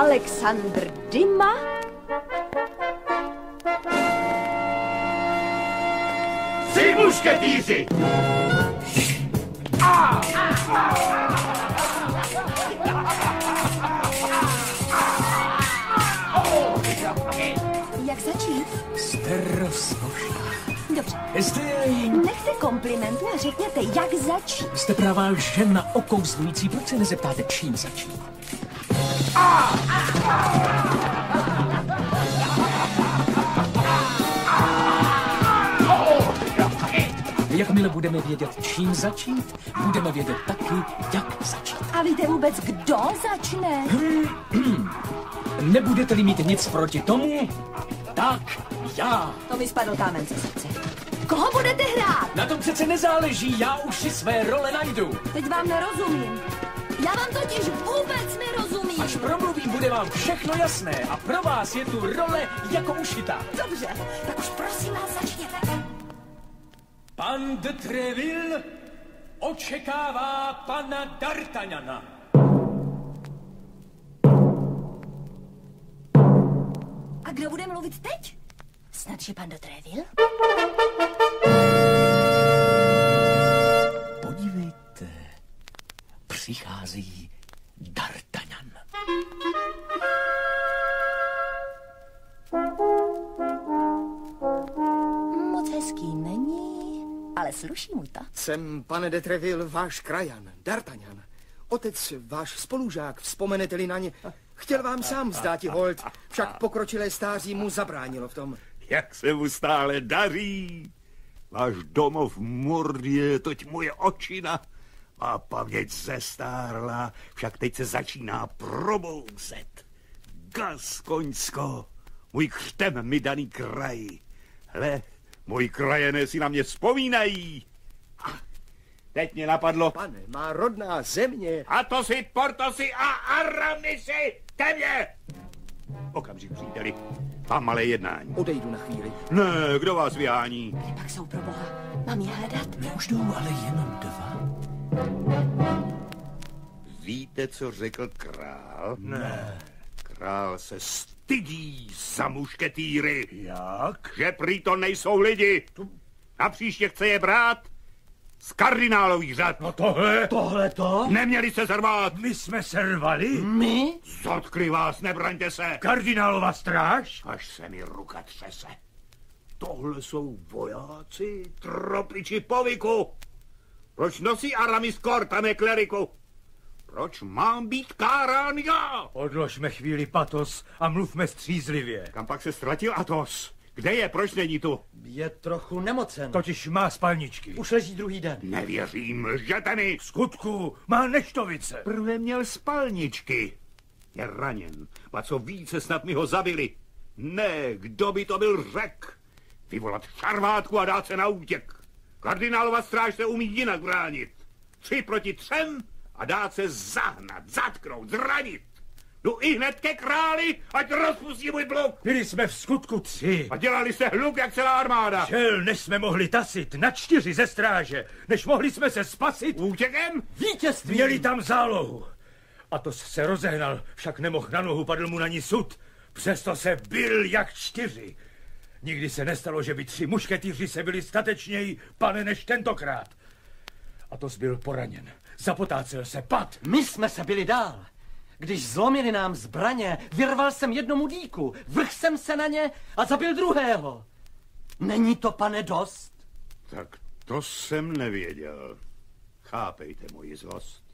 Alexandr Dima, Tři mušketýři! jak začít? Jste rozkošná. Dobře, Jste, nechte komplimentu a řekněte, jak začít. jste pravá žena okouzlující. Proč se nezeptáte, čím začít? Jakmile budeme vědět, čím začít, budeme vědět taky, jak začít. A víte vůbec, kdo začne? Nebudete-li mít nic proti tomu, tak já. To mi spadl kámen ze srdce. Koho budete hrát? Na tom přece nezáleží, já už si své role najdu. Teď vám nerozumím. Já vám totiž vůbec nerozumím. Až promluvím, bude vám všechno jasné a pro vás je tu role jako ušitá. Dobře, tak už prosím vás začněte. Pan de Treville očekává pana D'Artagnana. A kdo bude mluvit teď? Snad, že pan de Treville? Podívejte, přichází D'Artagnan. Moc hezký není, ale sluší mu to. Jsem, pane de Treville, váš krajan, D'Artagnan. Otec, váš spolužák, vzpomenete-li na ně, chtěl vám sám vzdát hold, však pokročilé stáří mu zabránilo v tom. Jak se mu stále daří. Váš domov Murd je toť moje očina. Má paměť zestárla, však teď se začíná probouzet. Gaskoňsko, můj křtem mi daný kraj. Hle, moji krajené si na mě vzpomínají. A teď mě napadlo, Pane, má rodná země. Atosi, Portosi a Aramisi, ke mně! Okamžik, příteli, mám malé jednání. Odejdu na chvíli. Ne, kdo vás vyhání? Pak jsou pro boha. Mám je hledat? Už jdou ale jenom dva. Víte, co řekl král? Ne. Král se stydí za mušketýry. Jak? Že prý to nejsou lidi. Na příště chce je brát z kardinálových řad. No tohle? Tohle to? Neměli se zrvát. My jsme se rvali? My? Zotkli vás, nebraňte se. Kardinálova stráž? Až se mi ruka třese. Tohle jsou vojáci, tropiči povyku. Proč nosí Aramis kort a ne kleriku? Proč mám být kárán já? Odložme chvíli patos a mluvme střízlivě. Kam pak se ztratil Atos? Kde je? Proč není tu? Je trochu nemocen. Totiž má spalničky. Už leží druhý den. Nevěřím, lžete mi. V skutku má neštovice. Prvé měl spalničky. Je raněn. A co více, snad mi ho zabili. Ne, kdo by to byl řek? Vyvolat šarvátku a dát se na útěk. Kardinálova stráž se umí jinak bránit. Tři proti třem a dát se zahnat, zatknout, zranit. Jdu i hned ke králi, ať rozpustí můj bluk. Byli jsme v skutku tři. A dělali jste hluk jak celá armáda. Žel, než jsme mohli tasit na čtyři ze stráže, než mohli jsme se spasit, Útěkem? Vítězství! měli tam zálohu. A to se rozehnal, však nemohl na nohu, padl mu na ní sud. Přesto se byl jak čtyři. Nikdy se nestalo, že by tři mušketýři se byli statečněji, pane, než tentokrát. A to byl poraněn. Zapotácel se, pad. My jsme se byli dál. Když zlomili nám zbraně, vyrval jsem jednomu díku, vrch jsem se na ně a zabil druhého. Není to, pane, dost? Tak to jsem nevěděl. Chápejte moji zlost.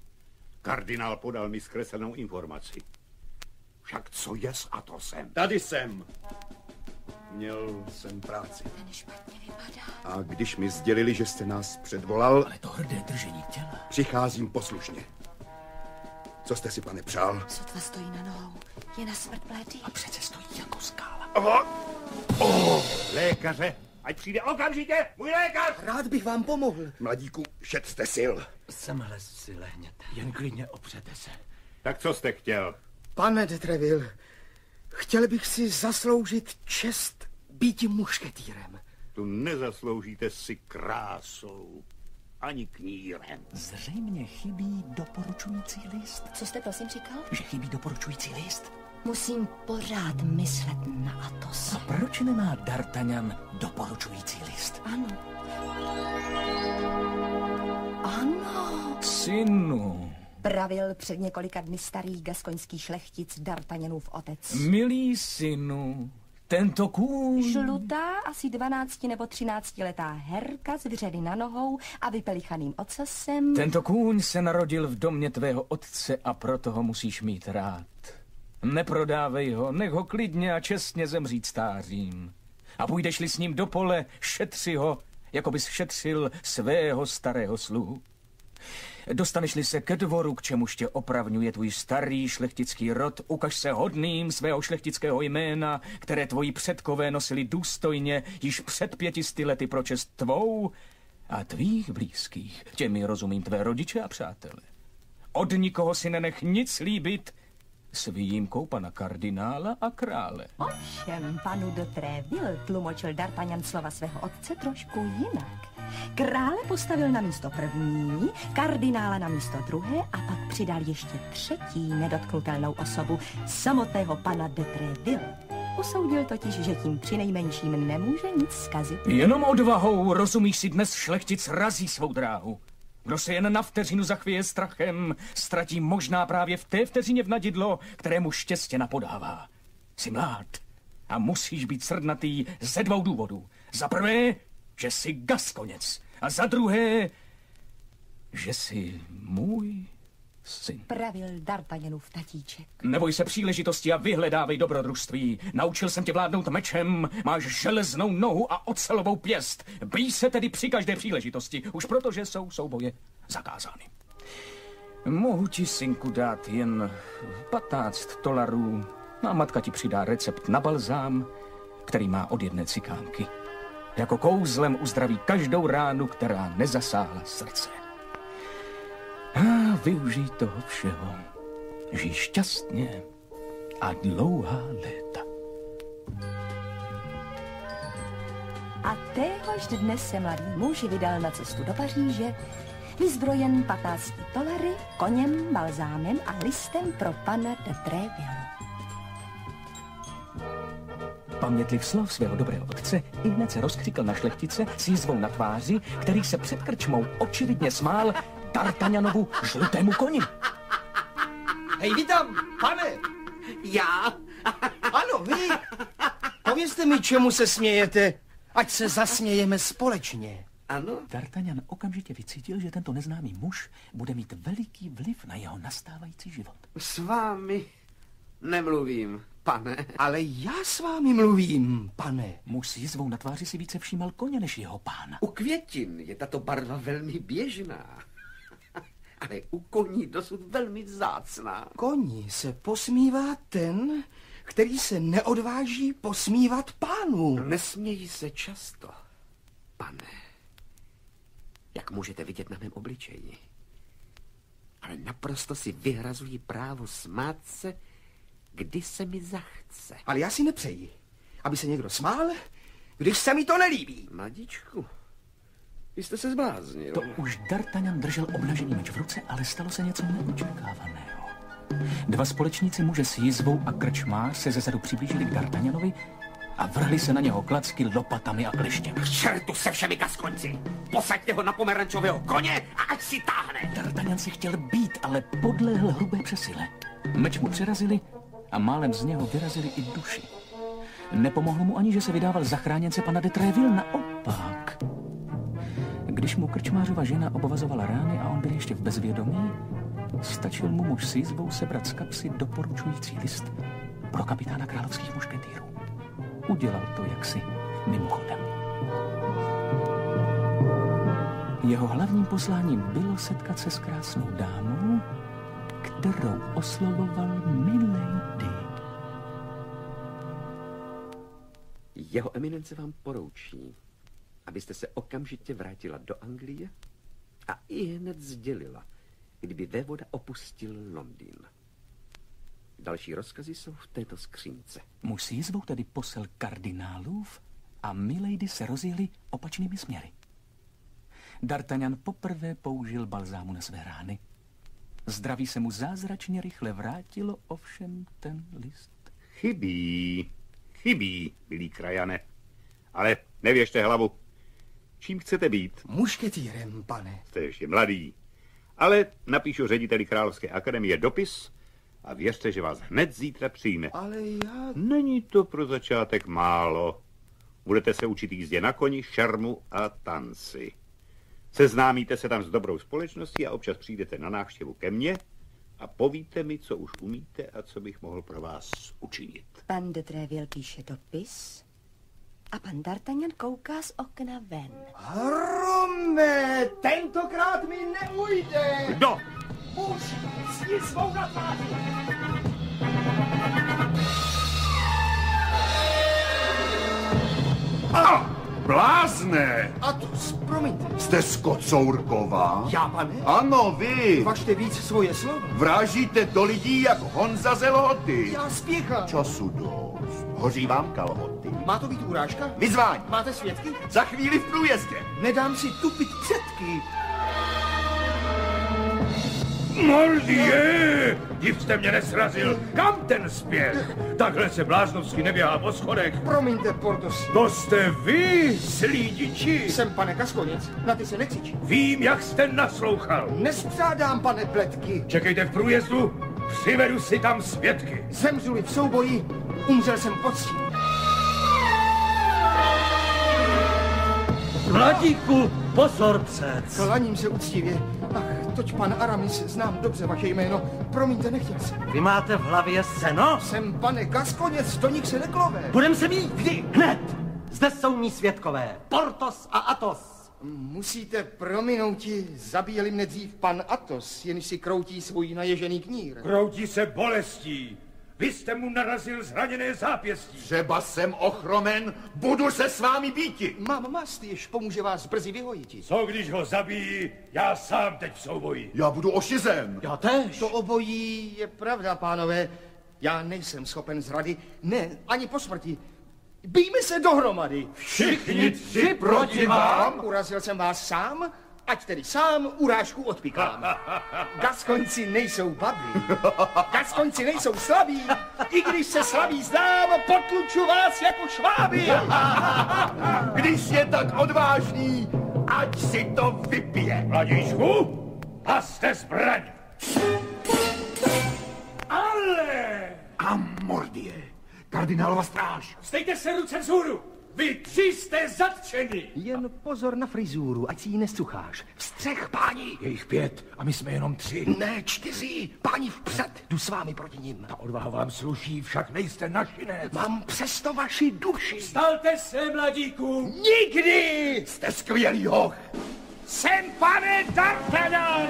Kardinál podal mi zkreslenou informaci. Však co je s Atosem? Tady jsem. Měl jsem práci. Ten špatně vypadá. A když mi sdělili, že jste nás předvolal, Ale to hrdé držení těla. přicházím poslušně. Co jste si, pane, přál? Sotva stojí na nohou. Je na smrt blédý. A přece stojí jako skála. Lékaře, ať přijde okamžitě, můj lékař! Rád bych vám pomohl. Mladíku, šetřte sil. Semhle si lehněte. Jen klidně opřete se. Tak co jste chtěl? Pane de Treville, chtěl bych si zasloužit čest být mušketýrem. Tu nezasloužíte si krásou, ani knírem. Zřejmě chybí doporučující list. Co jste prosím říkal? Že chybí doporučující list. Musím pořád myslet na Atos. A proč nemá D'Artagnan doporučující list? Ano. Ano. Synu, Pravil před několika dny starý gaskoňský šlechtic D'Artagnanův otec. milý synu, tento kůň... Žlutá, asi 12 nebo 13 letá herka s vředy na nohou a vypelichaným ocasem. Tento kůň se narodil v domě tvého otce a proto ho musíš mít rád. Neprodávej ho, nech ho klidně a čestně zemřít stářím. A půjdeš-li s ním do pole, šetři ho, jako bys šetřil svého starého sluhu. Dostaneš-li se ke dvoru, k čemuž tě opravňuje tvůj starý šlechtický rod, ukaž se hodným svého šlechtického jména, které tvoji předkové nosili důstojně již před pětisty lety pro čest tvou a tvých blízkých. Těmi rozumím tvé rodiče a přátelé. Od nikoho si nenech nic líbit, s výjimkou pana kardinála a krále. Ovšem, panu de Tréville tlumočil D'Artagnan slova svého otce trošku jinak. Krále postavil na místo první, kardinála na místo druhé a pak přidal ještě třetí nedotknutelnou osobu, samotného pana de Tréville. Usoudil totiž, že tím přinejmenším nemůže nic zkazit. Jenom odvahou, rozumíš si, dnes šlechtic razí svou dráhu. Kdo se jen na vteřinu zachvěje strachem, ztratí možná právě v té vteřině v nadidlo, kterému štěstě napodává. Jsi mlád a musíš být srdnatý ze dvou důvodů. Za prvé, že jsi gaskonec a za druhé, že jsi můj syn. Pravil D'Artagnanův tatíček. Neboj se příležitosti a vyhledávej dobrodružství. Naučil jsem tě vládnout mečem, máš železnou nohu a ocelovou pěst. Bij se tedy při každé příležitosti, už protože jsou souboje zakázány. Mohu ti, synku, dát jen 15 dolarů a matka ti přidá recept na balzám, který má od jedné cikánky. Jako kouzlem uzdraví každou ránu, která nezasáhla srdce. A využij toho všeho. Žij šťastně a dlouhá léta. A téhož dne se mladý muž vydal na cestu do Paříže, vyzbrojen 15 dolary, koněm, balzámem a listem pro pana de Tréville. Pamětliv slov svého dobrého otce, i hned se rozkřikl na šlechtice s jízvou na tváři, který se před krčmou očividně smál D'Artagnanovu žlutému koni. Hej, vítám, pane! Já? Ano, vy! Povězte mi, čemu se smějete, ať se zasmějeme společně. Ano? D'Artagnan okamžitě vycítil, že tento neznámý muž bude mít veliký vliv na jeho nastávající život. S vámi nemluvím, pane. Ale já s vámi mluvím, pane. Muž s jizvou na tváři si více všímal koně než jeho pána. U květin je tato barva velmi běžná. Ale u koní dosud velmi vzácná. Koni se posmívá ten, který se neodváží posmívat pánu. Nesmějí se často, pane. Jak můžete vidět na mém obličeji. Ale naprosto si vyhrazují právo smát se, kdy se mi zachce. Ale já si nepřeji, aby se někdo smál, když se mi to nelíbí. Mladičku, vy jste se zbláznil. To už D'Artagnan držel obnažený meč v ruce, ale stalo se něco neočekávaného. Dva společníci muže s jizvou a krčmář se zezadu přiblížili k D'Artagnanovi a vrhli se na něho klacky lopatami a kleštěm. K čertu se všemi kaskonci! Posaďte ho na pomerančového koně a ať si táhne! D'Artagnan se chtěl být, ale podlehl hrubé přesile. Meč mu přerazili a málem z něho vyrazili i duši. Nepomohlo mu ani, že se vydával zachráněnce pana de Tréville, naopak. Když mu krčmářova žena obvazovala rány a on byl ještě v bezvědomí, stačil mu muž s jizbou sebrat z kapsy doporučující list pro kapitána královských mušketýrů. Udělal to jaksi mimochodem. Jeho hlavním posláním bylo setkat se s krásnou dámou, kterou oslovoval Milady. Jeho eminence vám poroučí, abyste se okamžitě vrátila do Anglie a i hned sdělila, kdyby vévoda opustil Londýn. Další rozkazy jsou v této skřínce. Muž s jizbou tedy posel kardinálův a Milady se rozjeli opačnými směry. D'Artagnan poprvé použil balzámu na své rány. Zdraví se mu zázračně rychle vrátilo, ovšem ten list Chybí, chybí, milí krajane. Ale nevěžte hlavu. Čím chcete být? Mušketýrem, pane. Jste ještě mladý. Ale napíšu řediteli Královské akademie dopis a věřte, že vás hned zítra přijme. Ale já... Není to pro začátek málo. Budete se učit jízdě na koni, šermu a tanci. Seznámíte se tam s dobrou společností a občas přijdete na návštěvu ke mně a povíte mi, co už umíte a co bych mohl pro vás učinit. Pan de Tréville píše dopis a pan D'Artagnan kouká z okna ven. Hrome, tentokrát mi neujde. Kdo? Už s jízvou na tváři. A, blázne! Atos, promiňte. Jste z Kocourkova? Já, pane? Ano, vy. Važte víc svoje slovo. Vrážíte do lidí jak Honza Zeloty. Já spěchám. Času dost. Hoří vám kalhoty. Má to být urážka? Vyzvání. Máte svědky? Za chvíli v průjezdě. Nedám si tupit předky. Mordie! Div jste mě nesrazil. Kam ten spěch? Takhle se bláznovsky neběhá po schodech. Promiňte, Portos. To jste vy, slídiči. Jsem pane Kaskonec, na ty se nekřič. Vím, jak jste naslouchal. Nespřádám, pane Pletky. Čekejte v průjezdu, přivedu si tam svědky. Zemřu-li v souboji, umřel jsem poctivě. Mladíku, pozor přec. Klaním se úctivě. Ach, toť pan Aramis, znám dobře vaše jméno. Promiňte, nechtěl jsem. Vy máte v hlavě seno? Jsem pane Gaskonec, do nich se neklové. Budem se mít vždy, hned. Zde jsou mý svědkové, Portos a Atos. Musíte prominouti, zabíjeli mne dřív pan Atos, jenž si kroutí svůj naježený knír. Kroutí se bolestí. Vy jste mu narazil zraněné zápěstí. Třeba jsem ochromen, budu se s vámi býti. Mám mast, jež pomůže vás brzy vyhojiti. Co když ho zabijí, já sám teď v souboji. Já budu ošizen. Já tež. To obojí je pravda, pánové. Já nejsem schopen zrady, ne, ani po smrti. Bijme se dohromady. Všichni tři proti vám? Urazil jsem vás sám, ať tedy sám urážku odpikám. Gaskoňci nejsou babi. Gaskoňci nejsou slabí. I když se slabí zdám, potluču vás jako šváby. Když je tak odvážný, ať si to vypije. Mladíčku, a jste zbraň. Ale! A mordie, kardinálova stráž. Stejte se ruce vzhůru! Vy tři jste zatčeni! Jen pozor na frizuru, ať si ji nesucháš. Vstřech, páni! Je jich pět a my jsme jenom tři. Ne, čtyři. Páni vpřed, jdu s vámi proti ním. Ta odvaha vám sluší, však nejste našinec. Mám přesto vaši duši. Stalte se, mladíku! Nikdy! Jste skvělý hoch. Jsem pane D'Artagnan!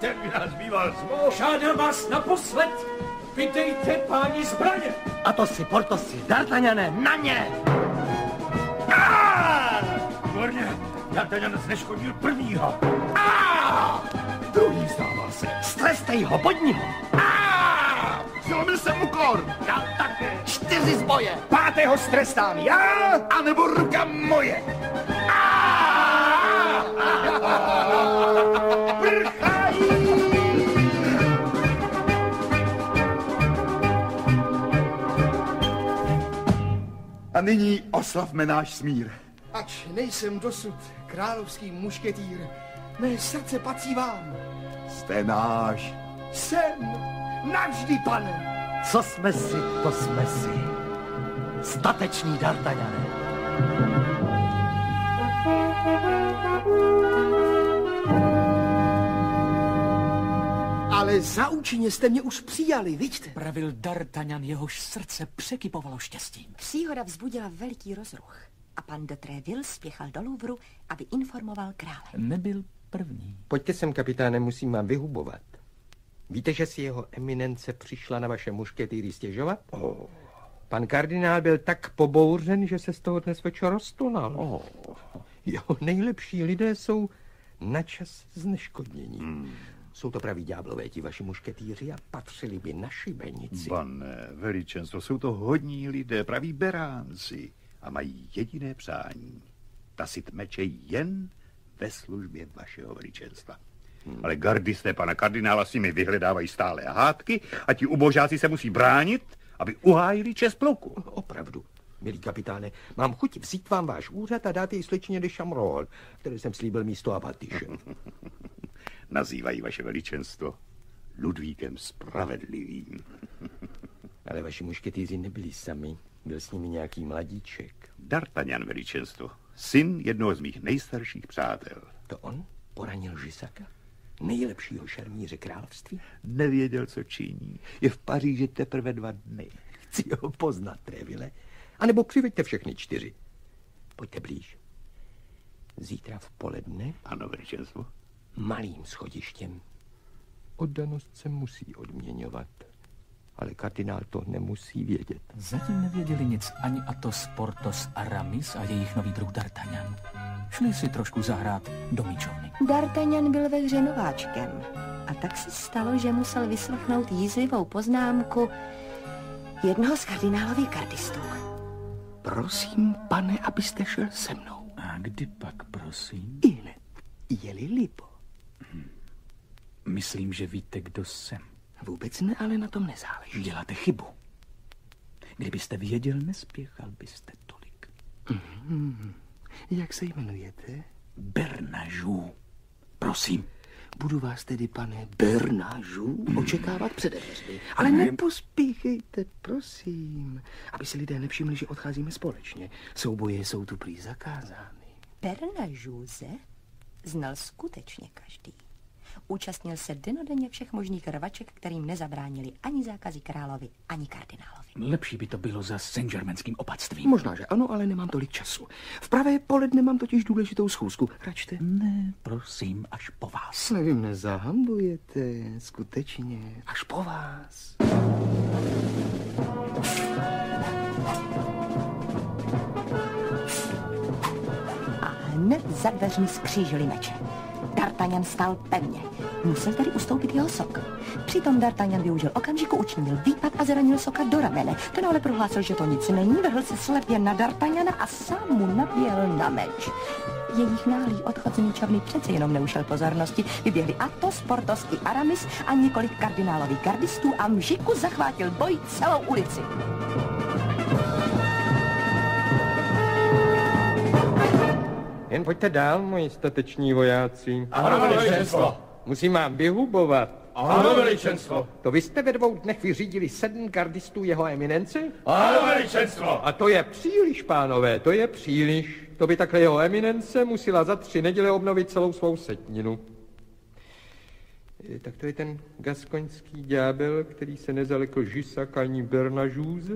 Ten by nás býval zmohl. Žádám vás naposled! Vydejte páni zbraně! Atos si, Portos si, D'Artagnane, na ně! Výborně, D'Artagnan zneškodil prvního. Druhý vzdával se. Strestej ho, podni ho! Zlomil mu kor. Já také! Čtyři zboje! Pátého strestám já! A nebo ruka moje. A nyní oslavme náš smír. Ač nejsem dosud královský mušketýr, mé srdce patří vám. Jste náš. Jsem navždy, pane. Co jsme si, to jsme si. Statečný D'Artagnane. Ale za účinně jste mě už přijali, vidíte? Pravil D'Artagnan, jehož srdce překypovalo štěstím. Příhoda vzbudila veliký rozruch a pan de Tréville spěchal do Louvru, aby informoval krále. Nebyl první. Pojďte sem, kapitáne, musím vám vyhubovat. Víte, že si jeho eminence přišla na vaše mušketýry stěžovat? Oh. Pan kardinál byl tak pobouřen, že se z toho dnes večer roztunal. Oh. Jeho nejlepší lidé jsou načas zneškodnění. Hmm. Jsou to praví ďáblové ti vaši mušketýři a patřili by na šibenici. Pane veličenstvo, jsou to hodní lidé, praví beránci a mají jediné přání. Tasit meče jen ve službě vašeho veličenstva. Hmm. Ale gardisté pana kardinála s nimi vyhledávají stále hádky a ti ubožáci se musí bránit aby uhájili čest pluku. Opravdu, milý kapitáne, mám chuť vzít vám váš úřad a dát jej slečně de Chamrol, které jsem slíbil místo abatyše. Nazývají vaše veličenstvo Ludvíkem Spravedlivým. Ale vaši mušketýři nebyli sami. Byl s nimi nějaký mladíček. D'Artagnan veličenstvo, syn jednoho z mých nejstarších přátel. To on poranil Žisaka? Nejlepšího šermíře království? Nevěděl, co činí. Je v Paříži teprve dva dny. Chci ho poznat, Trevile. A nebo přiveďte všechny čtyři. Pojďte blíž. Zítra v poledne? Ano, veličenstvo. Malým schodištěm. Oddanost se musí odměňovat. Ale kardinál to nemusí vědět. Zatím nevěděli nic ani Atos, Portos, Aramis a jejich nový druh D'Artagnan. Šli si trošku zahrát do míčovny. D'Artagnan byl ve hře nováčkem a tak se stalo, že musel vyslechnout jízlivou poznámku jednoho z kardinálových kardistů. Prosím, pane, abyste šel se mnou. A kdy pak, prosím? I hned. Je-li libo. Myslím, že víte, kdo jsem. Vůbec ne, ale na tom nezáleží. Děláte chybu. Kdybyste věděl, nespěchal byste tolik. Mm, jak se jmenujete? Bernažů. Prosím. Budu vás tedy, pane Bernažů, očekávat před dveřmi. Ale nepospíchejte, prosím, aby si lidé nevšimli, že odcházíme společně. Souboje jsou tu prý zakázány. Bernažůze znal skutečně každý. Účastnil se denodenně všech možných rvaček, kterým nezabránili ani zákazy královi, ani kardinálovi. Lepší by to bylo za Saint-Germainským opatstvím. Možná, že ano, ale nemám tolik času. V pravé poledne mám totiž důležitou schůzku. Račte. Ne, prosím, až po vás. Nevím, nezahambujete, skutečně. Až po vás. A hned za dveřmi skřížili meče. D'Artagnan stál pevně. Musel tedy ustoupit jeho sok. Přitom D'Artagnan využil okamžiku, učinil výpad a zranil soka do ramene. Ten ale prohlásil, že to nic není, vrhl se slepě na D'Artagnana a sám mu naběhl na meč. Jejich náhlý odchod z míčovny přece jenom neušel pozornosti. Vyběhli Athos, Portos i Aramis a několik kardinálových gardistů a mžiku zachvátil boj celou ulici. Jen pojďte dál, moji stateční vojáci. Ano, veličenstvo. Musím vám vyhubovat. Ano, veličenstvo. To vy jste ve dvou dnech vyřídili sedm gardistů jeho eminence? Ano, veličenstvo. A to je příliš, pánové, to je příliš. To by takhle jeho eminence musela za tři neděle obnovit celou svou setninu. Tak to je ten gaskoňský ďábel, který se nezalekl Žisak ani Bernažůze?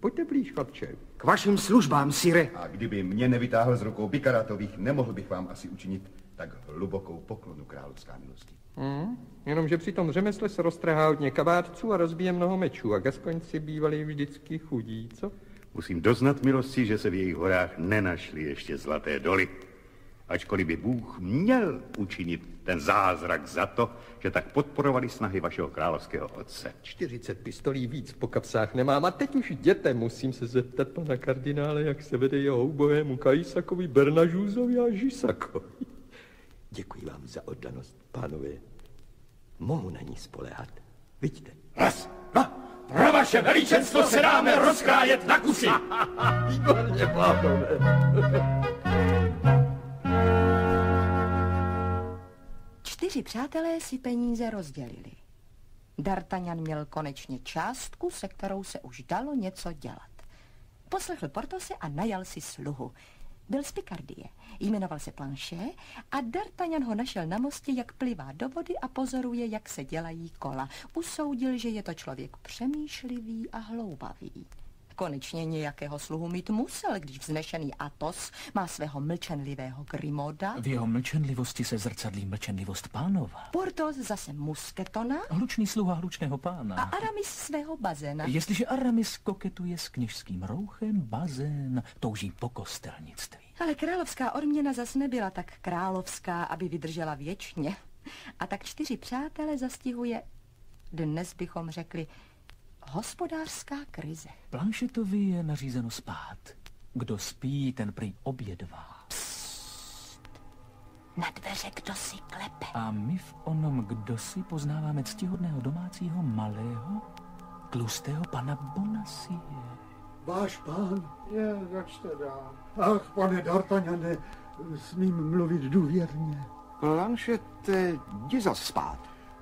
Pojďte blíž, chlapče. K vašim službám, sire. A kdyby mě nevytáhl z rukou bikaratových, nemohl bych vám asi učinit tak hlubokou poklonu královská milosti. Hmm, jenomže při tom řemesle se roztrhá hodně kabátců a rozbije mnoho mečů a gaskoňci bývali vždycky chudí, co? Musím doznat milosti, že se v jejich horách nenašly ještě zlaté doly. Ačkoliv by Bůh měl učinit ten zázrak za to, že tak podporovali snahy vašeho královského otce. 40 pistolí víc po kapsách nemám a teď už jděte, musím se zeptat pana kardinále, jak se vede jeho ubohému Kajsakovi, Bernažůzovi a Žisakovi. Děkuji vám za oddanost, pánové. Mohu na ní spolehat. Vidíte? Raz, dva, pro vaše veličenstvo se dáme rozkrájet na kusy. Výborně, pánové. Čtyři přátelé si peníze rozdělili. D'Artagnan měl konečně částku, se kterou se už dalo něco dělat. Poslechl Portose a najal si sluhu. Byl z Pikardie, jmenoval se Planché a D'Artagnan ho našel na mostě, jak plivá do vody a pozoruje, jak se dělají kola. Usoudil, že je to člověk přemýšlivý a hloubavý. Konečně nějakého sluhu mít musel, když vznešený Atos má svého mlčenlivého Grimoda, V jeho mlčenlivosti se zrcadlí mlčenlivost pánova. Portos zase musketona Hlučný sluha hlučného a pána. Aramis svého bazéna. Jestliže Aramis koketuje s kněžským rouchem, bazén touží po kostelnictví. Ale královská odměna zas nebyla tak královská, aby vydržela věčně. A tak čtyři přátelé zastihuje, dnes bychom řekli, hospodářská krize. Planšetovi je nařízeno spát. Kdo spí, ten prý obědvá. Na dveře kdo si klepe. A my v onom kdo si poznáváme ctihodného domácího malého tlustého pana Bonasie. Váš pán? Je, jak teda. Ach, pane D'Artagnane, smím mluvit důvěrně. Planšete, jdi zas spát.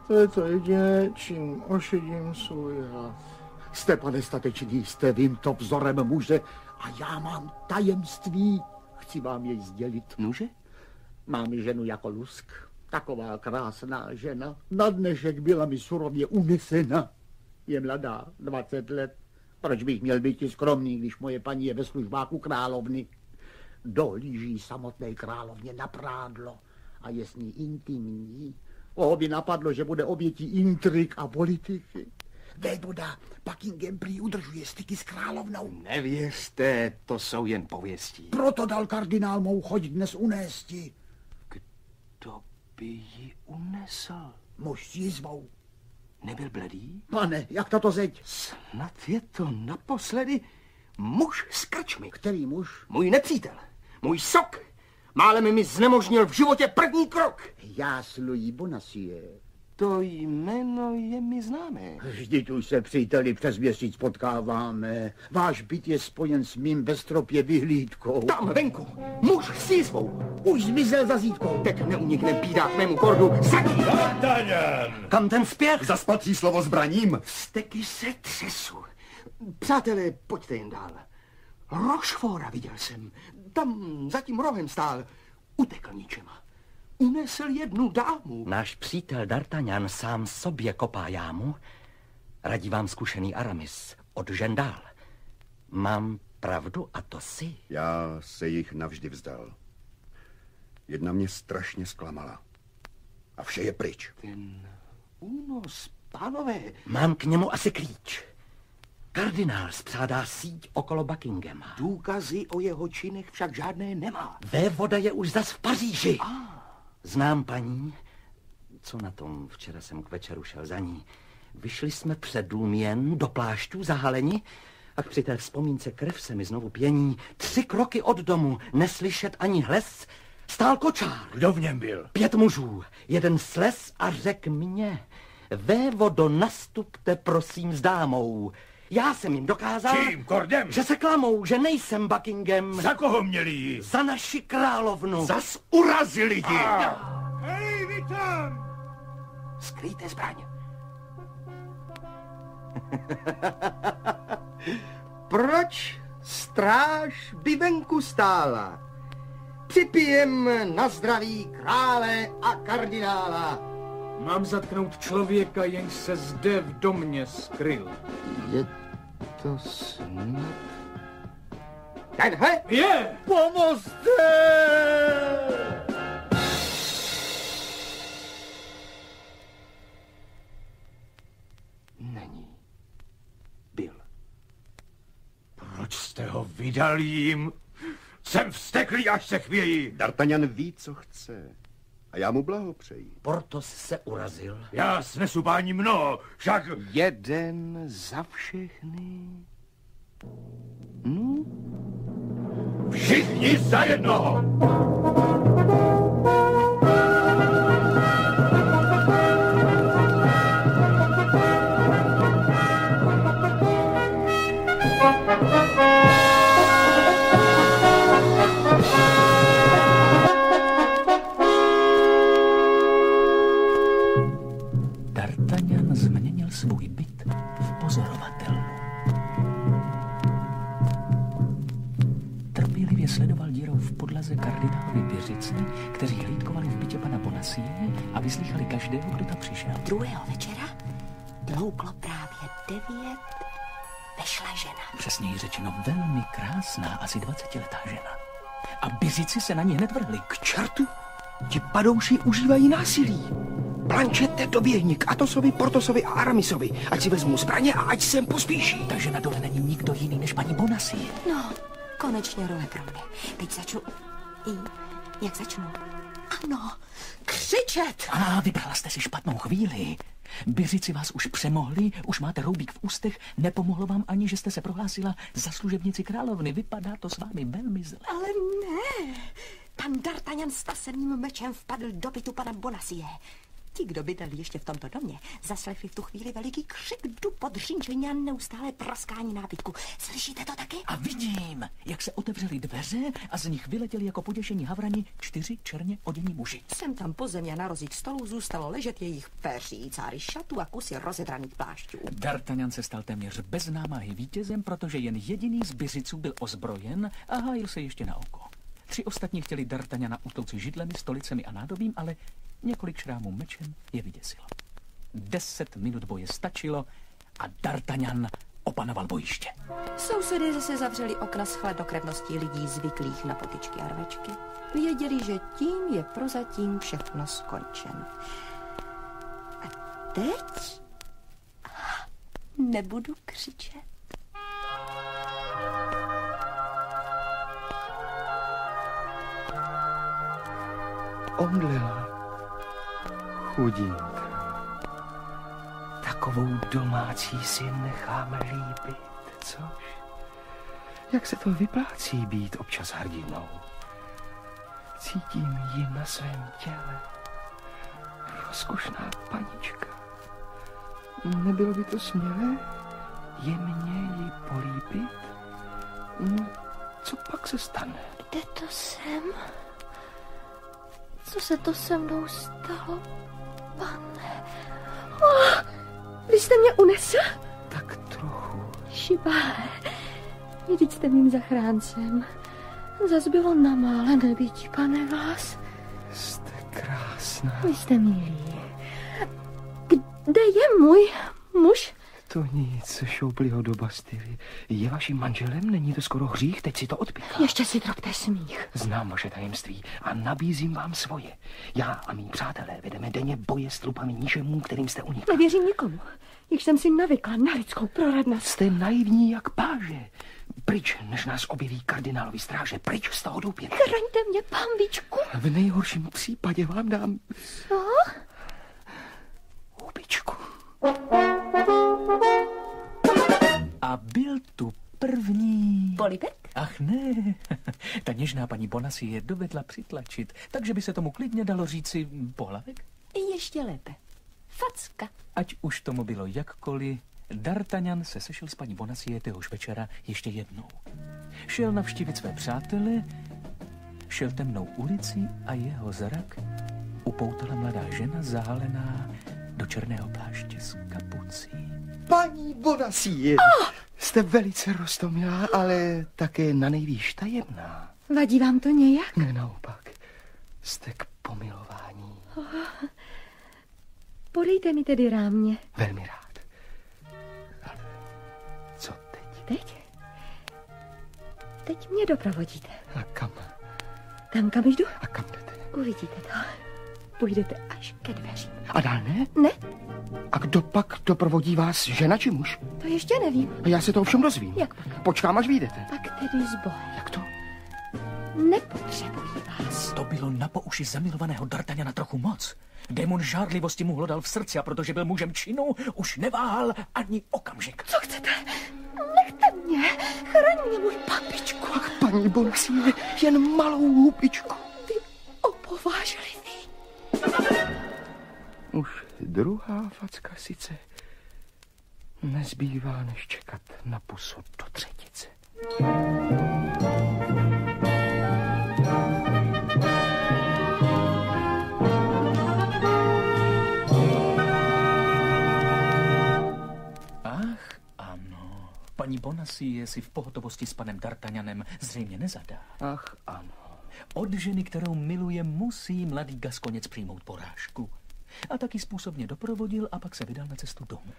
To je to jediné, čím ošidím svůj hlas. Jste, pane statečný, jste vím to vzorem muže a já mám tajemství. Chci vám jej sdělit. Nuže? Mám ženu jako lusk. Taková krásná žena. Na dnešek byla mi surově unesena. Je mladá, 20 let. Proč bych měl být skromný, když moje paní je ve službách u královny? Dohlíží samotné královně na prádlo a je s ní intimní. Koho by napadlo, že bude obětí intrik a politiky? Vévoda Buckingham prý udržuje styky s královnou. Nevěřte, to jsou jen pověstí. Proto dal kardinál mou choď dnes unésti. To by ji unesl. Muž s jizvou. Nebyl bledý? Pane, jak tato zeď? Snad je to naposledy muž z krčmy. Který muž? Můj nepřítel. Můj sok. Málem mi znemožnil v životě první krok. Já slují Bonasie. To jméno je mi známé. Vždyť už se, příteli, přes měsíc potkáváme. Váš byt je spojen s mým ve stropě vyhlídkou. Tam venku, muž s jizvou. Už zmizel za zítkou. Teď neunikne bídák mému kordu. Zadí! D'Artagnan! Kam ten spěch? Zaspatří slovo zbraním. Steky se třesu. Přátelé, pojďte jen dál. Rošfora viděl jsem. Tam za tím rohem stál. Utekl ničema. Unesl jednu dámu. Náš přítel D'Artagnan sám sobě kopá jámu. Radí vám zkušený Aramis od žendál. Mám pravdu a to si. Já se jich navždy vzdal. Jedna mě strašně zklamala. A vše je pryč. Ten únos, pánové. Mám k němu asi klíč. Kardinál spřádá síť okolo Buckinghama. Důkazy o jeho činech však žádné nemá. Vévoda je už zas v Paříži. Znám paní. Co na tom? Včera jsem k večeru šel za ní. Vyšli jsme před dům jen do plášťů zahaleni a při té vzpomínce krev se mi znovu pění. Tři kroky od domu, neslyšet ani hles, stál kočár. Kdo v něm byl? Pět mužů, jeden sles a řek mě, vévodo, nastupte prosím s dámou. Já jsem jim dokázal, Čím? Kordem? že se klamou, že nejsem Buckingham. Za koho měli jí? Za naši královnu. Zas urazili ji. Hej, vy tam! Skrýte zbraň. Proč stráž by venku stála? Připijem na zdraví krále a kardinála. Mám zatknout člověka, jenž se zde v domě skryl. Je to snad... Tenhle? Je! Pomozte! Není. Byl. Proč jste ho vydal jim? Jsem vsteklý, až se chvějí. D'Artagnan ví, co chce. A já mu blahopřeji. Portos se urazil. Já snesu páni mnoho, však... Jeden za všechny. No, Všichni za jednoho! Tlouklo právě devět, vešla žena. Přesněji řečeno velmi krásná, asi 20-letá žena. A Běřici se na ní hned vrhli. k čertu. Ti padouši užívají násilí. Plančete doběhni k Atosovi, Portosovi a Aramisovi. Ať si vezmu zbraně a ať sem pospíší. Takže na dole není nikdo jiný než paní Bonasie. No, konečně role pro mě. Teď začnu... I, jak začnu? Ano, křičet! A vybrala jste si špatnou chvíli. Běřici vás už přemohli, už máte roubík v ústech, nepomohlo vám ani, že jste se prohlásila za služebnici královny. Vypadá to s vámi velmi zle. Ale ne, pan D'Artagnan s taseným mečem vpadl do bytu pana Bonasie. Ti, kdo bydleli ještě v tomto domě, zaslechli v tu chvíli veliký křik, dup, řinčení a neustále praskání nábytku. Slyšíte to taky? A vidím, jak se otevřely dveře a z nich vyletěli jako poděšení havrani čtyři černě odění muži. Sem tam po zemi a na rozích stolů zůstalo ležet jejich peří, cáry šatů a kusy rozedraných plášťů. D'Artagnan se stal téměř bez námahy vítězem, protože jen jediný z byřiců byl ozbrojen a hájil se ještě na oko. Tři ostatní chtěli D'Artagnana utlouci židlemi, stolicemi a nádobím, ale několik šrámů mečem je vyděsilo. Deset minut boje stačilo a D'Artagnan opanoval bojiště. Sousedy zase zavřeli okna s chladnokrevností lidí zvyklých na potičky a rvečky. Věděli, že tím je prozatím všechno skončeno. A teď nebudu křičet. Omdlel. Chudík. Takovou domácí si necháme líbit, což? Jak se to vyplácí být občas hrdinou? Cítím ji na svém těle. Rozkošná panička. Nebylo by to smělé jemně ji políbit? No, co pak se stane? Kde to jsem? Co se to se mnou stalo, pane? Oh, vy jste mě unesl? Tak trochu. Šibále, vždyť jste mým zachráncem. Zas bylo na mále nebýt, pane vás. Jste krásná. Vy jste milí. Kde je můj muž? To nic, šoupli ho do Bastily. Je vaším manželem? Není to skoro hřích? Teď si to odpíká. Ještě si drobte smích. Znám vaše tajemství a nabízím vám svoje. Já a mý přátelé vedeme denně boje s trupami nižemů, kterým jste unikli. Nevěřím nikomu. Již jsem si navykla na lidskou proradnost. Jste naivní jak páže. Pryč, než nás objeví kardinálovi stráže. Pryč z toho doupě. Chraňte mě, pambičku. V nejhorším případě vám dám... Co? Houbičku. A byl tu první... Polibek? Ach ne, ta něžná paní Bonasi je dovedla přitlačit, takže by se tomu klidně dalo říci pohlavek. Ještě lépe. Facka. Ať už tomu bylo jakkoliv, D'Artagnan se sešel s paní Bonasie téhož večera ještě jednou. Šel navštívit své přátele, šel temnou ulicí a jeho zrak upoutala mladá žena zahalená do černého pláště s kapucí. Paní Bonasie, oh! jste velice rostomilá, ale také na nejvýš tajemná. Vadí vám to nějak? Ne, naopak. Jste k pomilování. Oh. Podejte mi tedy rámě. Velmi rád. Ale co teď? Teď? Teď mě doprovodíte. A kam? Tam, kam jdu? A kam jdete? Uvidíte to. Půjdete až ke dveřím. A dál ne? Ne. A kdo pak doprovodí vás, žena či muž? To ještě nevím. Já se to ovšem dozvím. Jak pak? Počkám, až vyjdete. Tak tedy s Bohem. Jak to? Nepotřebuji vás. To bylo na pouši zamilovaného D'Artagnana trochu moc. Démon žárlivosti mu hlodal v srdci a protože byl mužem činu, už neváhal ani okamžik. Co chcete? Nechte mě. Chraň mě, můj papičku. Ach, paní Bonasie, jen malou houpičku. Druhá facka sice nezbývá, než čekat na pusu do třetice. Ach, ano. Paní Bonasie si v pohotovosti s panem D'Artagnanem zřejmě nezadá. Ach, ano. Od ženy, kterou miluje, musí mladý Gaskonec přijmout porážku. A taky způsobně doprovodil a pak se vydal na cestu domů.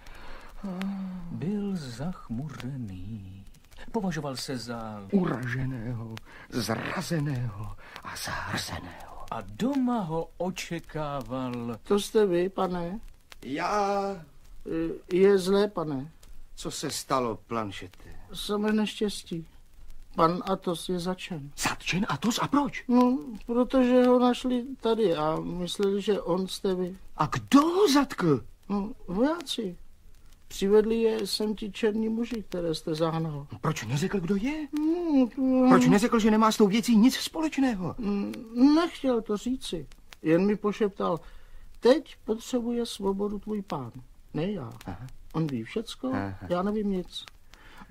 Byl zachmuřený. Považoval se za... Uraženého, zrazeného a zahrzeného. A doma ho očekával... To jste vy, pane? Já... Je zlé, pane. Co se stalo, planšete? Samé neštěstí. Pan Atos je začen. Zatčen Atos? A proč? No, protože ho našli tady a mysleli, že on jste vy. A kdo ho zatkl? No, vojáci. Přivedli je sem ti černí muži, které jste zahnal. Proč neřekl, kdo je? No, to... Proč neřekl, že nemá s tou věcí nic společného? Nechtěl to říci. Jen mi pošeptal, Teď potřebuje svobodu tvůj pán, ne já. Aha. On ví všecko, Aha. já nevím nic.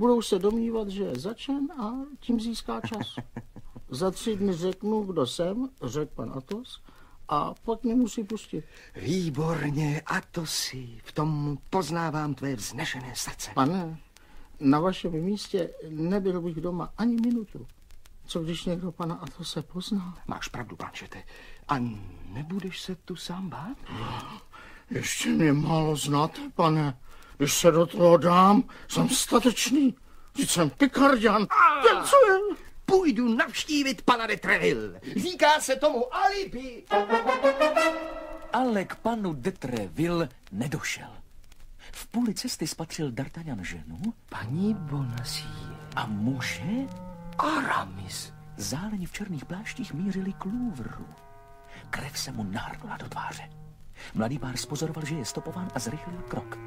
Budou se domnívat, že je začen a tím získá čas. Za tři dny řeknu, kdo jsem, řekl pan Atos, a pak mě musí pustit. Výborně, a to si, v tom poznávám tvé vznešené srdce. Pane, na vašem místě nebyl bych doma ani minutu. Co když někdo pana Atose pozná? Máš pravdu, Blanchete. A nebudeš se tu sám bát? Ještě mě málo znáte, pane. Když se do toho dám, jsem statečný. Vždyť jsem pikardian. Je? Půjdu navštívit pana de Treville. Říká se tomu alibi. Ale k panu de Treville nedošel. V půli cesty spatřil D'Artagnan ženu Paní Bonacieux. a muže Aramis. záleni v černých pláštích mířili k Louvru. Krev se mu nahrnula do tváře. Mladý pár spozoroval, že je stopován a zrychlil krok.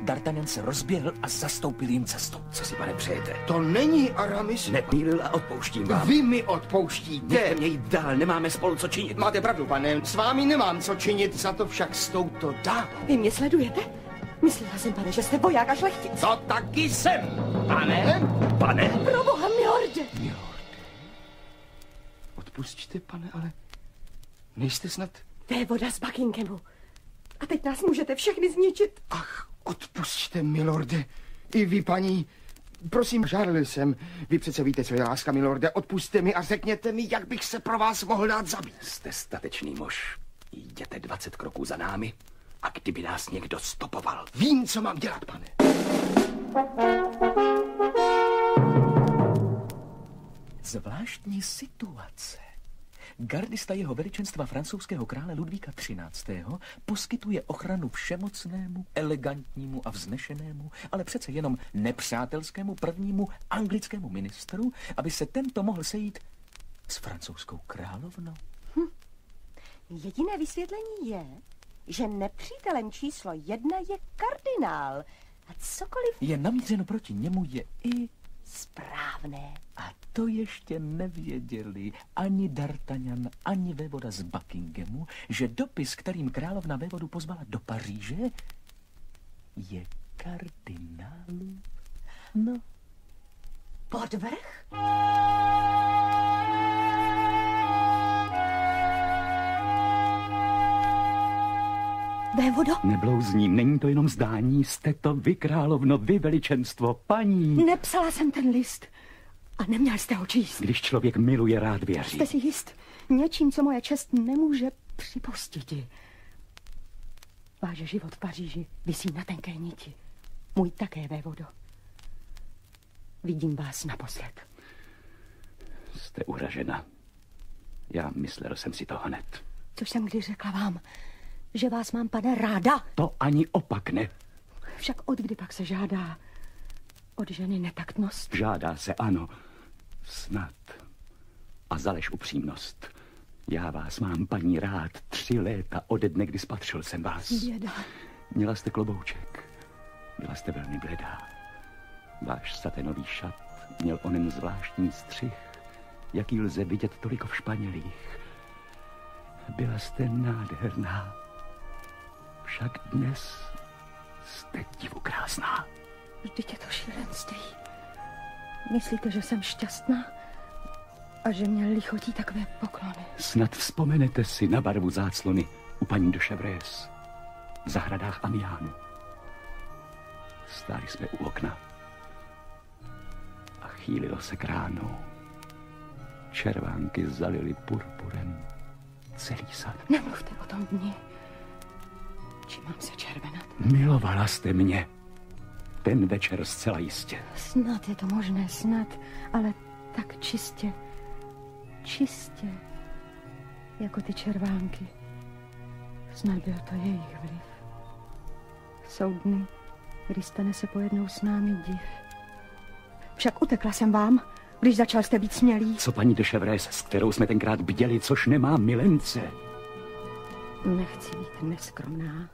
D'Artagnan se rozběhl a zastoupil jim cestu. Co si, pane, přejete? To není Aramis. Nepílil a odpouštím vám. Vy mi odpouštíte. Nechte mě jít dál, nemáme spolu co činit. Máte pravdu, pane, s vámi nemám co činit, za to však s touto dávou. Vy mě sledujete? Myslela jsem, pane, že jste voják a šlechtic. To taky jsem, pane, pane. Pro boha, milorde! Odpustíte, pane, ale nejste snad... Vévoda z Buckinghamu. A teď nás můžete všechny zničit. Ach, odpusťte, milorde. I vy, paní. Prosím, žádlil jsem. Vy přece víte, co je láska, milorde. Odpusťte mi a řekněte mi, jak bych se pro vás mohl dát zabít. Jste statečný muž. Jděte 20 kroků za námi a kdyby nás někdo stopoval. Vím, co mám dělat, pane. Zvláštní situace. Gardista jeho veličenstva francouzského krále Ludvíka XIII. poskytuje ochranu všemocnému, elegantnímu a vznešenému, ale přece jenom nepřátelskému prvnímu anglickému ministru, aby se tento mohl sejít s francouzskou královnou. Jediné vysvětlení je, že nepřítelem číslo jedna je kardinál. A cokoliv Je namířeno proti němu je i správné. A to ještě nevěděli ani D'Artagnan, ani vévoda z Buckinghamu, že dopis, kterým královna vévodu pozvala do Paříže, je kardinálu. No, Podvrh? Vévodo, Neblouzním, není to jenom zdání, jste to vy, královno, vy veličenstvo, paní. nepsala jsem ten list. A neměl jste ho číst. Když člověk miluje, rád věří. Jste si jist něčím, co moje čest nemůže připustit. Váš život v Paříži visí na tenké niti. Můj také, vévodo. Vidím vás naposled. Jste uražena. Já myslel jsem si to hned. Což jsem kdy řekla vám, že vás mám, pane, ráda. To ani opak ne. Však od kdy pak se žádá od ženy netaktnost? Žádá se ano, snad. A zaleš upřímnost. Já vás mám, paní, rád tři léta ode dne, kdy spatřil jsem vás. Běda. Měla jste klobouček. Byla jste velmi bledá. Váš saténový šat měl onen zvláštní střih, jaký lze vidět toliko v Španělích. Byla jste nádherná. Však dnes jste divokrásná. Vždyť je to šílenství. Myslíte, že jsem šťastná? A že mě lichotí takové poklony? Snad vzpomenete si na barvu záclony u paní de Chevreuse v zahradách Amiánu. Stáli jsme u okna a chýlilo se k ránu. Červánky zalily purpurem celý sad. Nemluvte o tom dni. Mám se červenat? Milovala jste mě. Ten večer zcela jistě. Snad je to možné, snad, ale tak čistě, čistě, jako ty červánky. Snad byl to jejich vliv. Jsou dny, kdy stane se pojednou s námi div. Však utekla jsem vám, když začal jste být smělý. Co paní de Chevreuse, s kterou jsme tenkrát bděli, což nemá milence. Nechci být neskromná.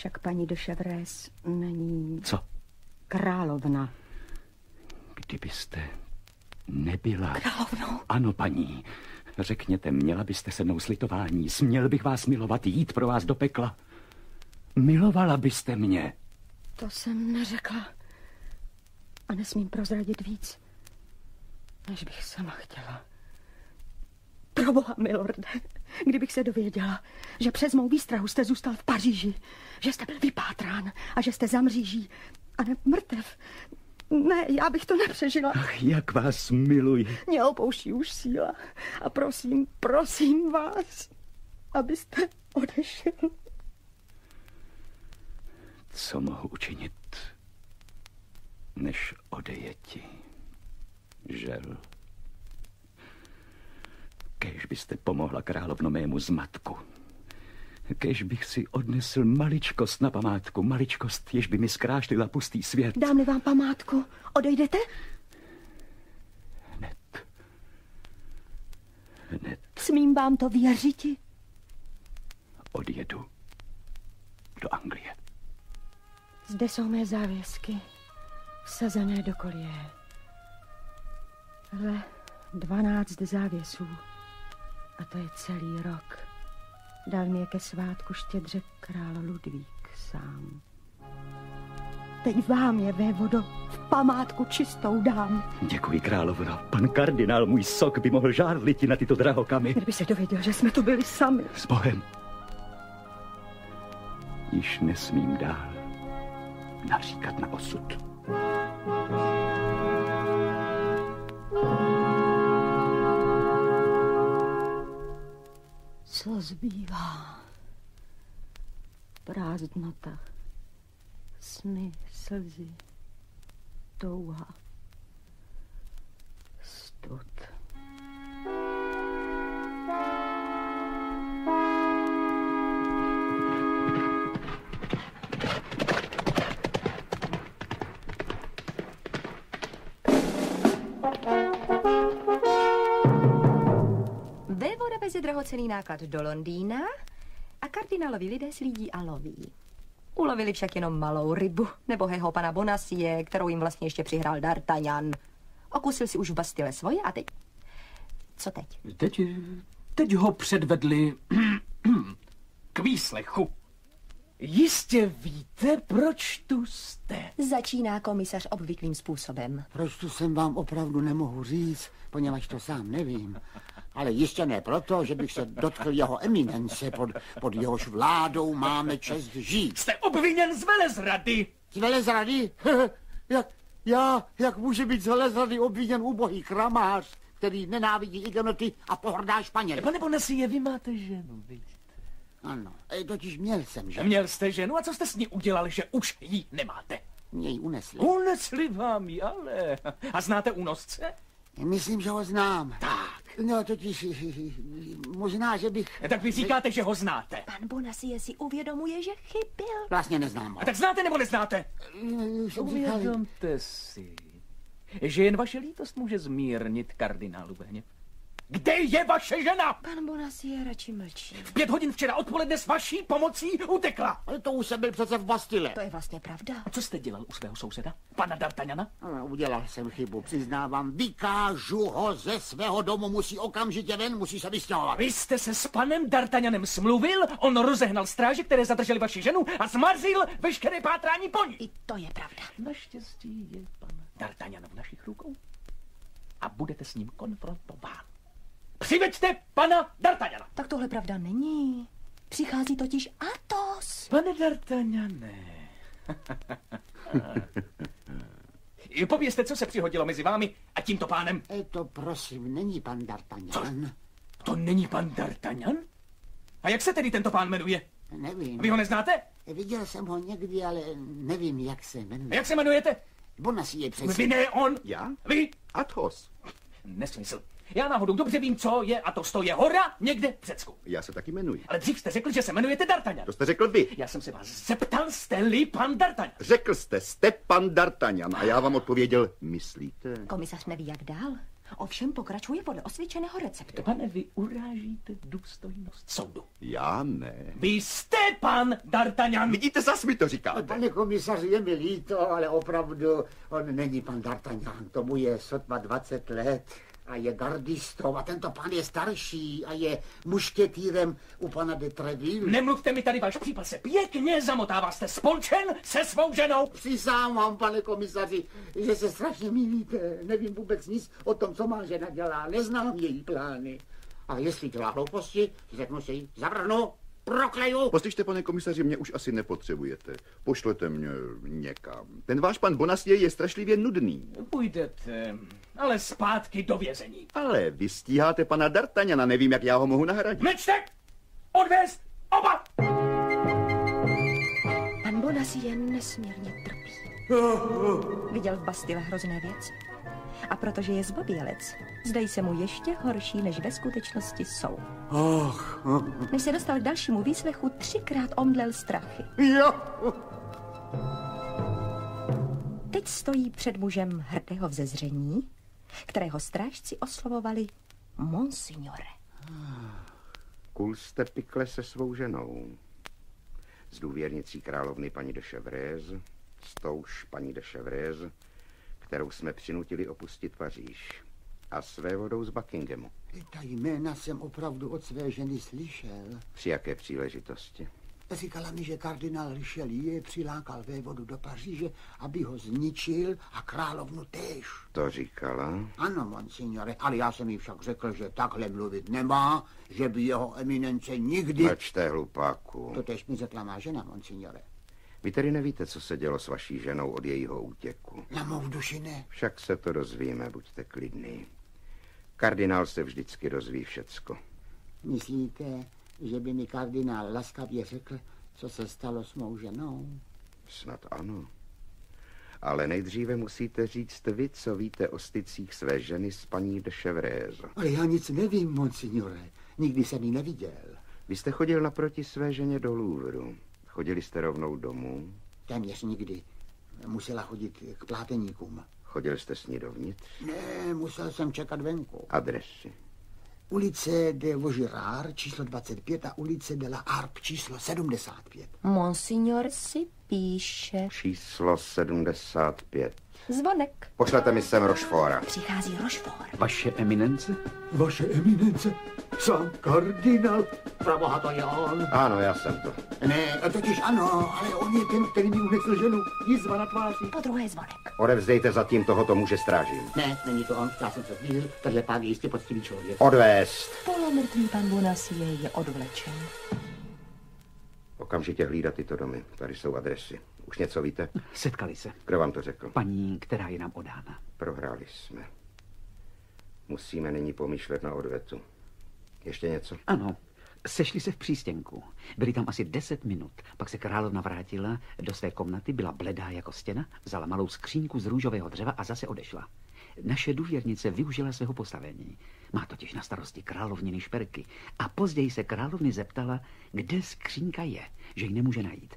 Však paní de Chevreuse není Co? královna. Kdybyste nebyla... Královnou? Ano, paní. Řekněte, měla byste se mnou slitování, směl bych vás milovat, jít pro vás do pekla. Milovala byste mě. To jsem neřekla. A nesmím prozradit víc, než bych sama chtěla. Proboha, milorde, kdybych se dověděla, že přes mou výstrahu jste zůstal v Paříži, že jste byl vypátrán a že jste za mříží a ne mrtev. Ne, já bych to nepřežila. Ach, jak vás miluji. Mě opouští už síla. A prosím, prosím vás, abyste odešel. Co mohu učinit, než odejeti? Žel. Kež byste pomohla královno mému zmatku. Kež bych si odnesl maličkost na památku, maličkost, jež by mi zkrášlila pustý svět. Dám-li vám památku, odejdete? Hned. Hned Smím vám to věřiti? odjedu do Anglie. Zde jsou mé závěsky, vsazené do kolie. Ale dvanáct závěsů. A to je celý rok. Dal mi je ke svátku štědře král Ludvík sám. Teď vám je, vévodo, v památku čistou dám. Děkuji, královno. Pan kardinál, můj sok, by mohl žárlit na tyto drahokamy. Kdyby se dověděl, že jsme tu byli sami. S Bohem. Již nesmím dál naříkat na osud. Co zbývá? Prázdnota, sny, slzy, touha, stud. Vévoda veze drahocený náklad do Londýna a kardinálovi lidé slídí a loví. Ulovili však jenom malou rybu, nebohého pana Bonasie, kterou jim vlastně ještě přihrál D'Artagnan. Okusil si už v Bastile svoje a teď... Co teď? Teď, teď ho předvedli k výslechu. Jistě víte, proč tu jste. Začíná komisař obvyklým způsobem. Proč tu jsem vám opravdu nemohu říct, poněvadž to sám nevím. Ale jistě ne proto, že bych se dotkl jeho eminence, pod, pod jehož vládou máme čest žít. Jste obviněn z velezrady. Z velezrady? jak, já, jak může být z velezrady obviněn ubohý kramář, který nenávidí ignoty a pohrdá Španěli? Pane Bonasie, vy máte ženu, vidíte. Ano, e, totiž měl jsem ženu. Měl jste ženu a co jste s ní udělal, že už ji nemáte? Mě ji unesli. Unesli vám ji, ale... A znáte únosce? Myslím, že ho znám. Tak. No, totiž možná, že bych... Tak vy říkáte, že ho znáte. Pan Bonasie si uvědomuje, že chybil. Vlastně neznám ho. A tak znáte nebo neznáte? Říkal, Uvědomte si, že jen vaše lítost může zmírnit kardinálu hněv. Kde je vaše žena? Pan Bonasie radši mlčí. V pět hodin včera odpoledne s vaší pomocí utekla. Ale to už jsem byl přece v Bastile. To je vlastně pravda. A co jste dělal u svého souseda, pana D'Artagnana? No, Udělal jsem chybu, přiznávám. Vykážu ho ze svého domu, musí okamžitě ven, musí se vystěhovat. Vy jste se s panem D'Artagnanem smluvil, on rozehnal stráže, které zadrželi vaši ženu a zmarzil veškeré pátrání po ní. I to je pravda. Naštěstí je pan D'Artagnan v našich rukou a budete s ním konfrontován. Přiveďte pana D'Artagnana. Tak tohle pravda není. Přichází totiž Atos. Pane D'Artagnane. Povězte, co se přihodilo mezi vámi a tímto pánem. E, to prosím, není pan D'Artagnan. To není pan D'Artagnan? A jak se tedy tento pán jmenuje? Nevím. Vy ho neznáte? Viděl jsem ho někdy, ale nevím, jak se A jmenuje. jak se jmenujete? Bonasie je přesně. Vy ne on. Já? Vy? Athos. Nesmysl. Já náhodou dobře vím, co je a to stoje hora někde v Řecku. Já se taky jmenuji. Ale dřív jste řekl, že se jmenujete D'Artagnan. To jste řekl vy. Já jsem se vás zeptal, jste-li pan D'Artagnan. Řekl jste, jste pan D'Artagnan a já vám odpověděl, myslíte? Komisař neví, jak dál. Ovšem pokračuje podle osvědčeného receptu. Pane, vy urážíte důstojnost soudu. Já ne. Vy jste pan D'Artagnan. Vidíte, zas mi to říkáte. Pane komisaři, je mi líto, ale opravdu on není pan D'Artagnan. Tomu je sotva 20 let. A je gardistou a tento pan je starší a je mušketýrem u pana de Treville. Nemluvte mi tady, váš případ se pěkně zamotává. Jste spolčen se svou ženou. Přisám vám, pane komisaři, že se strašně mýlíte. Nevím vůbec nic o tom, co má žena dělá. Neznám její plány. A jestli dělá hlouposti, řeknu si, zavrhnu, prokleju. Poslyšte, pane komisaři, mě už asi nepotřebujete. Pošlete mě někam. Ten váš pan Bonasie je strašlivě nudný. Půjdete, ale zpátky do vězení. Ale vy stíháte pana D'Artagnana, nevím, jak já ho mohu nahradit. Mlčte! Odvést oba! Pan Bonasie nesmírně trpí. Viděl v Bastile hrozné věci. A protože je zbabělec, zdají se mu ještě horší, než ve skutečnosti jsou. Ach, Než se dostal k dalšímu výslechu, třikrát omdlel strachy. Jo. Teď stojí před mužem hrdého vzezření, kterého strážci oslovovali Monsignore. Kul jste pikle se svou ženou. S důvěrnicí královny paní de Chevreuse, s touž paní de Chevreuse, kterou jsme přinutili opustit Paříž. A své vodou z Buckinghamu. Ta jména jsem opravdu od své ženy slyšel. Při jaké příležitosti? Říkala mi, že kardinál Richelieu přilákal vévodu do Paříže, aby ho zničil a královnu též. To říkala? Ano, monsignore, ale já jsem jí však řekl, že takhle mluvit nemá, že by jeho eminence nikdy... Mlčte, hlupáku. To tež mi řekla má žena, monsignore. Vy tedy nevíte, co se dělo s vaší ženou od jejího útěku. Na mou duši ne. Však se to dozvíme, buďte klidný. Kardinál se vždycky dozví všecko. Myslíte, že by mi kardinál laskavě řekl, co se stalo s mou ženou? Snad ano. Ale nejdříve musíte říct vy, co víte o stycích své ženy s paní de Chevreuse. Ale já nic nevím, monsignore. Nikdy jsem ji neviděl. Vy jste chodil naproti své ženě do Louvru. Chodili jste rovnou domů? Téměř nikdy. Musela chodit k pláteníkům. Chodil jste s ní dovnitř? Ne, musel jsem čekat venku. Adresy. Ulice de Vaugirard číslo 25 a ulice de la Harpe číslo 75. Monsignor si píše. Číslo 75. Zvonek. Pošlete mi sem Rochefora. Přichází Rochefort. Vaše eminence? Vaše eminence, sám kardinál. Pravoha to je on. Ano, já jsem to. Ne, totiž ano, ale on je ten, který mi unesl ženu. Jizva na tváři. Po druhé zvonek. Odevzdejte zatím tohoto muže strážím. Ne, není to on, já jsem se zmínil, tenhle pán je jistě poctivý člověk. Odvést. Polomrtvý pan Bonasie je odvlečen. Okamžitě hlídat tyto domy. Tady jsou adresy. Už něco víte? Setkali se. Kdo vám to řekl? Paní, která je nám odána. Prohráli jsme. Musíme nyní pomýšlet na odvetu. Ještě něco? Ano, sešli se v přístěnku. Byli tam asi deset minut. Pak se královna vrátila do své komnaty, byla bledá jako stěna, vzala malou skřínku z růžového dřeva a zase odešla. Naše důvěrnice využila svého postavení. Má totiž na starosti královniny šperky. A později se královny zeptala, kde skřínka je, že ji nemůže najít.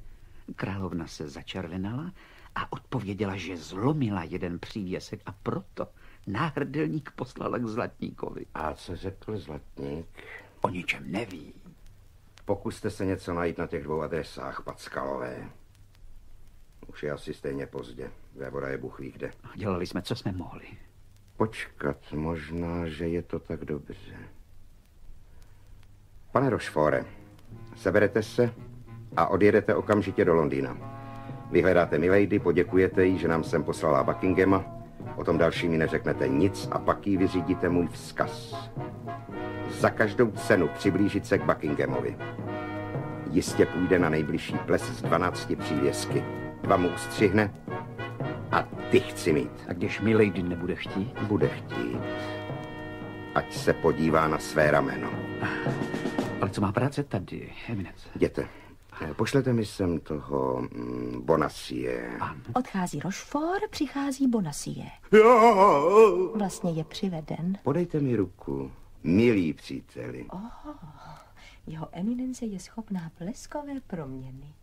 Královna se začervenala a odpověděla, že zlomila jeden přívěsek a proto náhrdelník poslala k Zlatníkovi. A co řekl Zlatník? O ničem neví. Pokuste se něco najít na těch dvou adresách, Packalové. Už je asi stejně pozdě. Vévoda je buchlí kde. Dělali jsme, co jsme mohli. Počkat, možná, že je to tak dobře. Pane Rošfore, seberete se a odjedete okamžitě do Londýna. Vyhledáte Milady, poděkujete jí, že nám sem poslala Buckinghama, o tom dalším mi neřeknete nic a pak jí vyřídíte můj vzkaz. Za každou cenu přiblížit se k Buckinghamovi. Jistě půjde na nejbližší ples z 12 přívěsky. Dva mu ustřihne a ty chci mít. A když Milady nebude chtít? Bude chtít. Ať se podívá na své rameno. Ale co má práce tady, eminence? Jděte. Eh, Pošlete mi sem toho mm, Bonasie. Odchází Rochefort, přichází Bonasie. Vlastně je přiveden. Podejte mi ruku, milí příteli. Oh, jeho eminence je schopná bleskové proměny.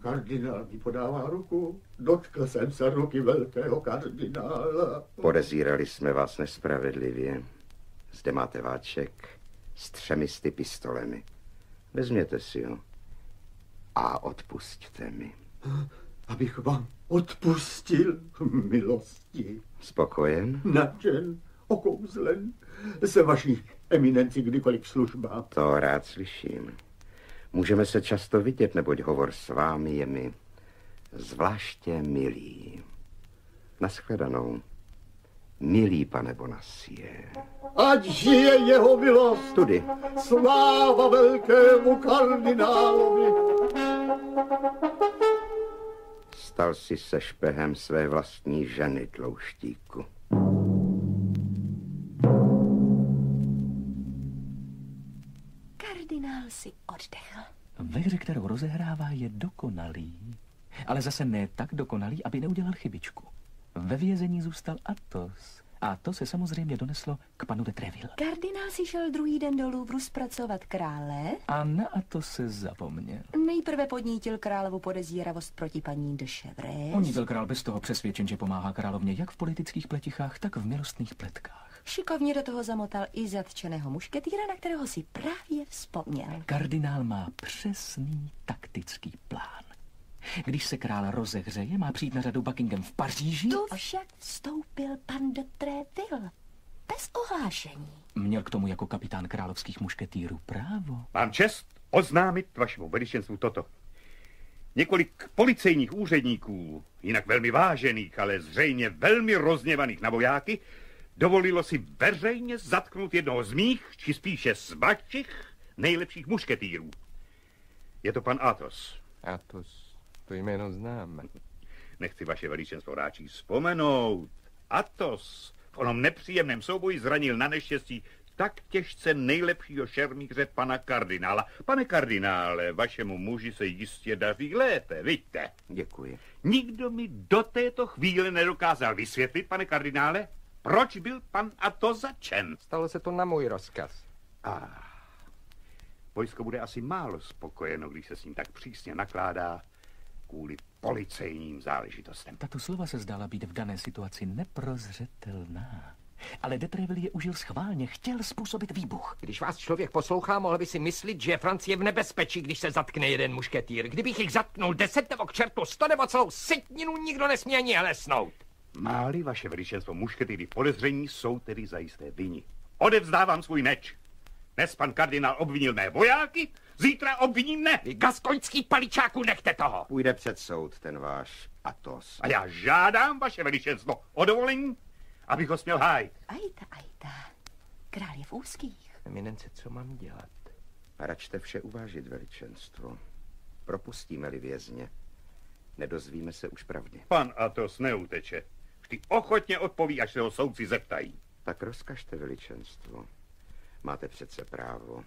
Kardinál mi podává ruku. Dotkl jsem se ruky velkého kardinála. Podezírali jsme vás nespravedlivě. Zde máte váček s třemi sty pistolemi. Vezměte si ho a odpusťte mi. Abych vám odpustil milosti. Spokojen? Nadšen. okouzlen. Se vaší eminenci kdykoliv služba. To rád slyším. Můžeme se často vidět, neboť hovor s vámi je mi zvláště milý. Naschledanou. Milý pane Bonasie. Ať žije jeho milost. Tudy. Sláva velkému kardinálovi. Stal si se špehem své vlastní ženy, tlouštíku. Si oddechl. Ve hře, kterou rozehrává, je dokonalý. Ale zase ne tak dokonalý, aby neudělal chybičku. Ve vězení zůstal Atos. A to se samozřejmě doneslo k panu de Treville. Kardinál si šel druhý den do Louvru zpracovat krále. A na Atos se zapomněl. Nejprve podnítil královu podezíravost proti paní de Chevre. On byl král bez toho přesvědčen, že pomáhá královně jak v politických pletichách, tak v milostných pletkách. Šikovně do toho zamotal i zatčeného mušketýra, na kterého si právě vzpomněl. Kardinál má přesný taktický plán. Když se král rozehřeje, má přijít na řadu Buckingham v Paříži. Tu však vstoupil pan de Treville. Bez ohlášení. Měl k tomu jako kapitán královských mušketýrů právo. Mám čest oznámit vašemu veličenstvu toto. Několik policejních úředníků, jinak velmi vážených, ale zřejmě velmi rozněvaných na vojáky, dovolilo si veřejně zatknout jednoho z mých, či spíše z vašich nejlepších mušketýrů. Je to pan Athos. Athos. To jméno znám. Nechci vaše veličenstvo ráčí vzpomenout. Atos v onom nepříjemném souboji zranil na neštěstí tak těžce nejlepšího šermíře pana kardinála. Pane kardinále, vašemu muži se jistě daří lépe, vidíte. Děkuji. Nikdo mi do této chvíle nedokázal vysvětlit, pane kardinále, proč byl pan Atos začen. Stalo se to na můj rozkaz. A ah. vojsko bude asi málo spokojeno, když se s ním tak přísně nakládá kvůli policejním záležitostem. Tato slova se zdála být v dané situaci neprozřetelná. Ale Detreville je užil schválně, chtěl způsobit výbuch. Když vás člověk poslouchá, mohl by si myslet, že Francie je v nebezpečí, když se zatkne jeden mušketýr. Kdybych jich zatknul deset nebo k čertu sto nebo celou setninu, nikdo nesmí ani lesnout. Máli vaše veličenstvo mušketýry v podezření, jsou tedy zajisté vyni. Odevzdávám svůj meč. Dnes pan kardinál obvinil mé vojáky, zítra obviní mne. Vy gaskoňský paličáku, nechte toho. Půjde před soud ten váš Atos. A já žádám vaše veličenstvo o dovolení, abych ho směl hájit. Ajta, ajta. Král je v úzkých. Eminence, co mám dělat? Račte vše uvážit, veličenstvo. Propustíme-li vězně, nedozvíme se už pravdě. Pan Atos neuteče. Vždy ochotně odpoví, až se ho soudci zeptají. Tak rozkažte, veličenstvo. Máte přece právo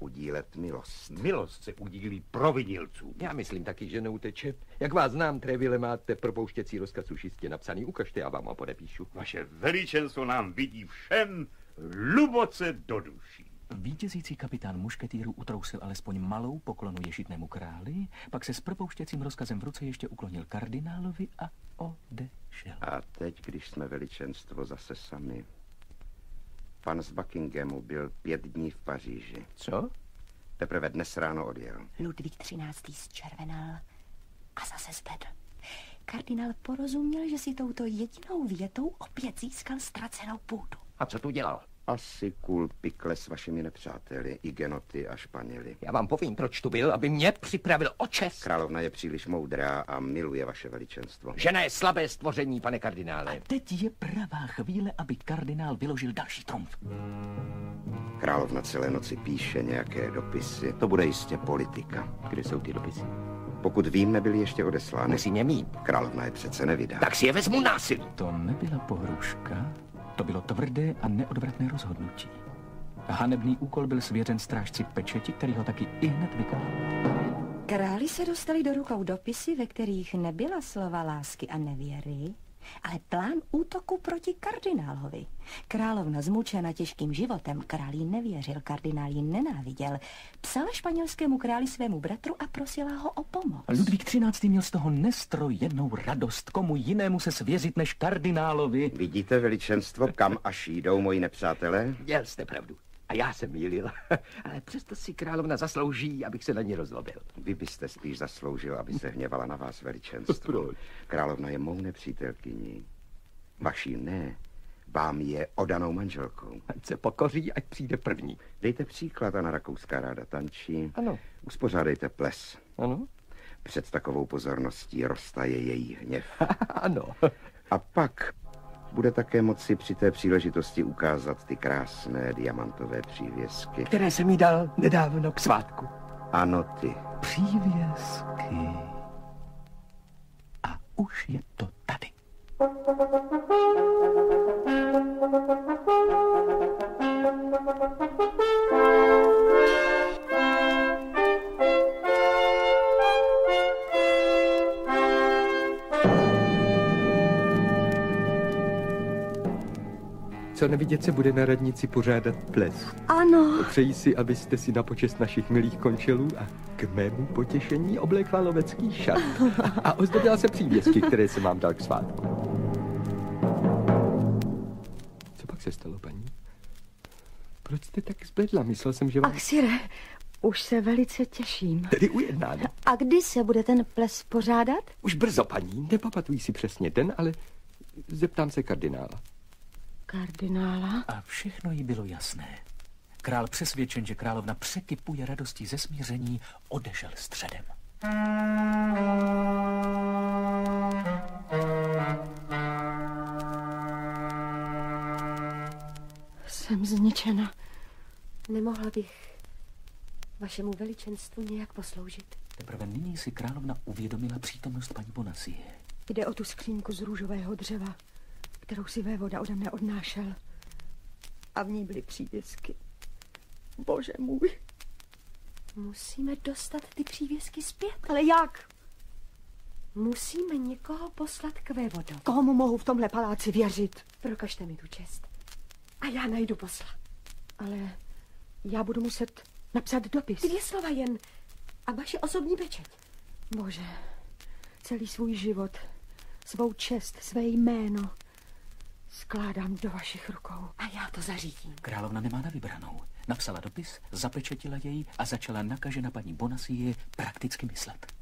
udílet milost. Milost se udílí provinilcům. Já myslím taky, že neuteče. Jak vás znám, Trevile, máte propouštěcí rozkaz už jistě napsaný. Ukažte, já vám ho podepíšu. Vaše veličenstvo nám vidí všem hluboce do duší. Vítězící kapitán mušketýrů utrousil alespoň malou poklonu ješitnému králi, pak se s propouštěcím rozkazem v ruce ještě uklonil kardinálovi a odešel. A teď, když jsme veličenstvo zase sami, Pan z Buckinghamu byl pět dní v Paříži. Co? Teprve dnes ráno odjel. Ludvík XIII. zčervenal a zase zvedl. Kardinál porozuměl, že si touto jedinou větou opět získal ztracenou půdu. A co tu dělal? Asi kůl pikle s vašimi nepřáteli, i genoty a španěli. Já vám povím, proč tu byl, aby mě připravil očes. Královna je příliš moudrá a miluje vaše veličenstvo. Žena je slabé stvoření, pane kardinále. A teď je pravá chvíle, aby kardinál vyložil další trumf. Královna celé noci píše nějaké dopisy. To bude jistě politika. Kde jsou ty dopisy? Pokud vím, nebyly ještě odeslány. Musím je mít. Královna je přece nevydá. Tak si je vezmu násilí. To nebyla pohruška, to bylo tvrdé a neodvratné rozhodnutí. Hanebný úkol byl svěřen strážci pečeti, který ho taky i hned vykonal. Králi se dostali do rukou dopisy, ve kterých nebyla slova lásky a nevěry, ale plán útoku proti kardinálovi. Královna zmučena těžkým životem, král jí nevěřil, kardinál ji nenáviděl. Psala španělskému králi svému bratru a prosila ho o pomoc. Ludvík XIII. měl z toho nestrojjednou radost, komu jinému se svěřit než kardinálovi. Vidíte, veličenstvo, kam až jdou moji nepřátelé? Měl jste pravdu. A já jsem mýlil. Ale přesto si královna zaslouží, abych se na ní rozlobil. Vy byste spíš zasloužil, aby se hněvala na vás veličenstvo. Proč? Královna je mou nepřítelkyní. Vaší ne. vám je odanou manželkou. Ať se pokoří, ať přijde první. Dejte příklad, Anna Rakouská ráda tančí. Ano. Uspořádejte ples. Ano. Před takovou pozorností roztaje její hněv. ano. A pak bude také moci při té příležitosti ukázat ty krásné diamantové přívěsky. Které jsem jí dal nedávno k svátku. Ano, ty. Přívěsky. A už je to tady. Co nevidět se bude na radnici pořádat ples. Ano. Přeji si, abyste si na počest našich milých končelů a k mému potěšení oblékla lovecký šat. A ozdobila se přívěsky, které jsem vám dal k svátku. Co pak se stalo, paní? Proč jste tak zbledla? Myslel jsem, že vám... Ach, Sire, už se velice těším. Tedy ujednáno. A kdy se bude ten ples pořádat? Už brzo, paní. Nepamatuji si přesně den, ale zeptám se kardinála. Kardinála? A všechno jí bylo jasné. Král přesvědčen, že královna překypuje radostí ze smíření, odešel středem. Jsem zničena. Nemohla bych vašemu veličenstvu nějak posloužit. Teprve nyní si královna uvědomila přítomnost paní Bonasie. Jde o tu skřínku z růžového dřeva, kterou si vévoda ode mne odnášel. A v ní byly přívěsky. Bože můj. Musíme dostat ty přívěsky zpět. Ale jak? Musíme někoho poslat k vévodu. Komu mohu v tomhle paláci věřit? Prokažte mi tu čest. A já najdu posla. Ale já budu muset napsat dopis. Dvě slova jen. A vaše osobní pečeť. Bože, celý svůj život, svou čest, své jméno skládám do vašich rukou. A já to zařídím. Královna nemá na vybranou. Napsala dopis, zapečetila jej a začala nakažena paní Bonasie prakticky myslet.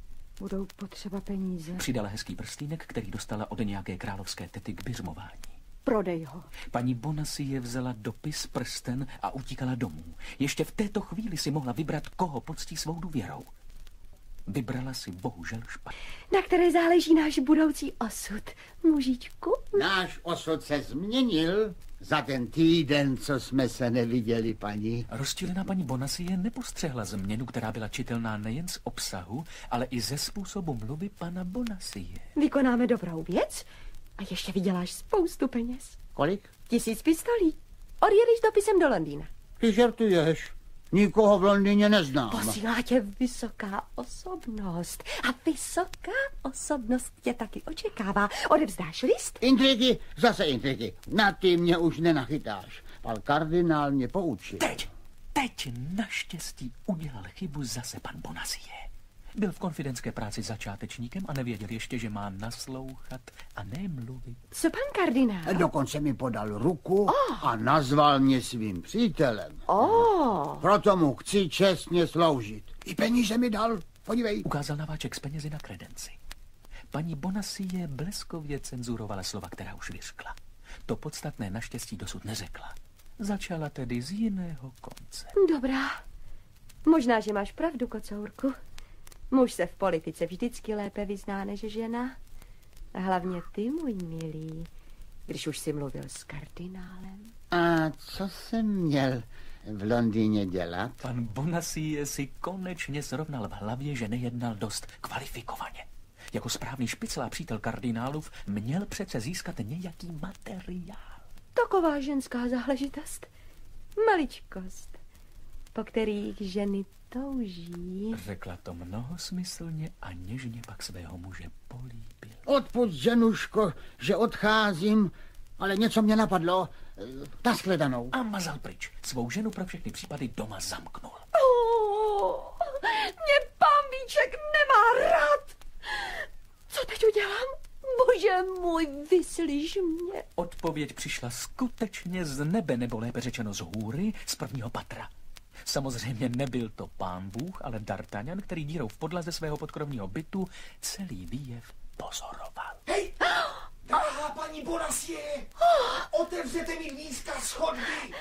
Budou potřeba peníze. Přidala hezký prstýnek, který dostala od nějaké královské tety k běžmování. Prodej ho. Paní Bonasie vzala dopis, prsten a utíkala domů. Ještě v této chvíli si mohla vybrat, koho poctí svou důvěrou. Vybrala si bohužel špatně. Na které záleží náš budoucí osud. Mužičku? Náš osud se změnil za ten týden, co jsme se neviděli, paní. Rozčilená paní Bonasie nepostřehla změnu, která byla čitelná nejen z obsahu, ale i ze způsobu mluvy pana Bonasie. Vykonáme dobrou věc a ještě vyděláš spoustu peněz. Kolik? Tisíc pistolí. Odjedeš dopisem do Londýna. Ty žartuješ. Nikoho v Londýně neznám. Posílá tě vysoká osobnost. A vysoká osobnost tě taky očekává. Odevzdáš list? Intriky, zase intriky. Na ty mě už nenachytáš. Pan kardinál mě poučil. Teď, teď naštěstí udělal chybu zase pan Bonasie. Byl v konfidentské práci začátečníkem a nevěděl ještě, že má naslouchat a ne mluvit. Co pan kardinál? Dokonce mi podal ruku oh. a nazval mě svým přítelem. Oh. Proto mu chci čestně sloužit. I peníze mi dal. Podívej. Ukázal naváček s penězi na kredenci. Paní Bonasie bleskově cenzurovala slova, která už vyřkla. To podstatné naštěstí dosud neřekla. Začala tedy z jiného konce. Dobrá. Možná, že máš pravdu, kocourku. Muž se v politice vždycky lépe vyzná než žena. A hlavně ty, můj milý, když už si mluvil s kardinálem. A co jsem měl v Londýně dělat? Pan Bonasie si konečně srovnal v hlavě, že nejednal dost kvalifikovaně. Jako správný špiclá přítel kardinálův měl přece získat nějaký materiál. Taková ženská záležitost. Maličkost, po kterých ženy touží. Řekla to mnohosmyslně a něžně pak svého muže políbil. Odpust, ženuško, že odcházím, ale něco mě napadlo. Naschledanou. A mazal pryč. Svou ženu pro všechny případy doma zamknul. Oh, mě pán nemá rád. Co teď udělám? Bože můj, vyslyš mě. Odpověď přišla skutečně z nebe, nebo lépe řečeno z hůry, z prvního patra. Samozřejmě nebyl to pán Bůh, ale D'Artagnan, který dírou v podlaze svého podkrovního bytu celý výjev pozoroval. Hej! Drahá Paní Bonasie, otevřete mi dvířka z chodby.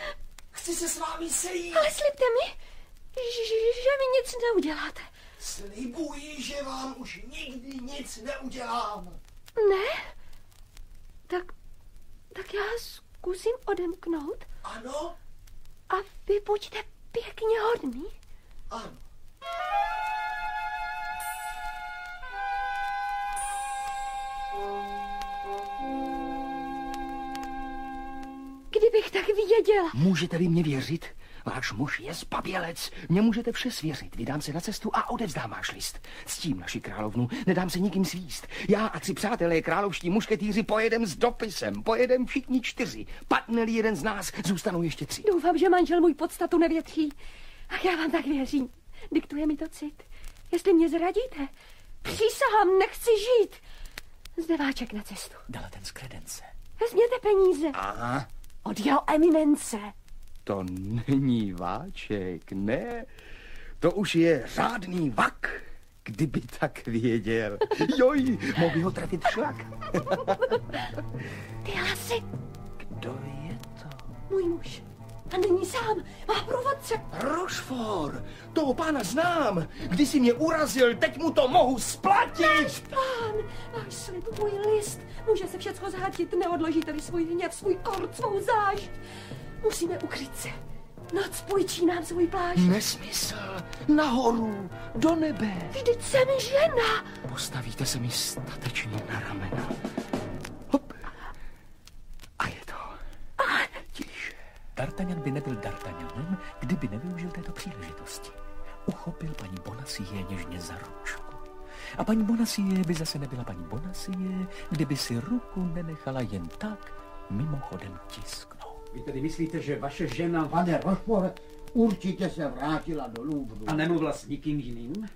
Chci se s vámi sejít. Ale slibte mi, že mi nic neuděláte. Slibuji, že vám už nikdy nic neudělám. Ne? Tak, tak já zkusím odemknout. Ano? A vy buďte pěkně hodný. Ano. Kdybych tak věděla. Můžete vy mě věřit? Váš muž je zbabělec. Mě můžete vše svěřit. Vydám se na cestu a odevzdám váš list. S tím naši královnu nedám se nikým svíst. Já a tři přátelé královští mušketýři pojedem s dopisem. Pojedem všichni čtyři. Padne jeden z nás, zůstanou ještě tři. Doufám, že manžel můj podstatu nevětří. A já vám tak věřím. Diktuje mi to cit. Jestli mě zradíte, přísahám, nechci žít. Zdeváček na cestu. Dala ten z kredence. Vezměte peníze. Aha. Od jeho eminence. To není váček, ne. To už je řádný vak, kdyby tak věděl. Joj, mohl by ho trefit šlak. Ty hlasy. Kdo je to? Můj muž. A není sám, má průvodce. Rošfor, toho pána znám. Když si mě urazil, teď mu to mohu splatit. Náš pán, váš slib, můj list. Může se všecko zhatit, neodložíte-li svůj hněv, svůj kord, svou zášť. Musíme ukryt se. Noc půjčí nám svůj plášť. Nesmysl. Nahoru, do nebe. Vždyť jsem žena. Postavíte se mi statečně na ramena. Hop. A je to. D'Artagnan by nebyl D'Artagnanem, kdyby nevyužil této příležitosti. Uchopil paní Bonasie něžně za ručku. A paní Bonasie by zase nebyla paní Bonasie, kdyby si ruku nenechala jen tak mimochodem tisknout. Vy tedy myslíte, že vaše žena... Pane Rošpor, určitě se vrátila do Louvru. A nemluvila s nikým jiným,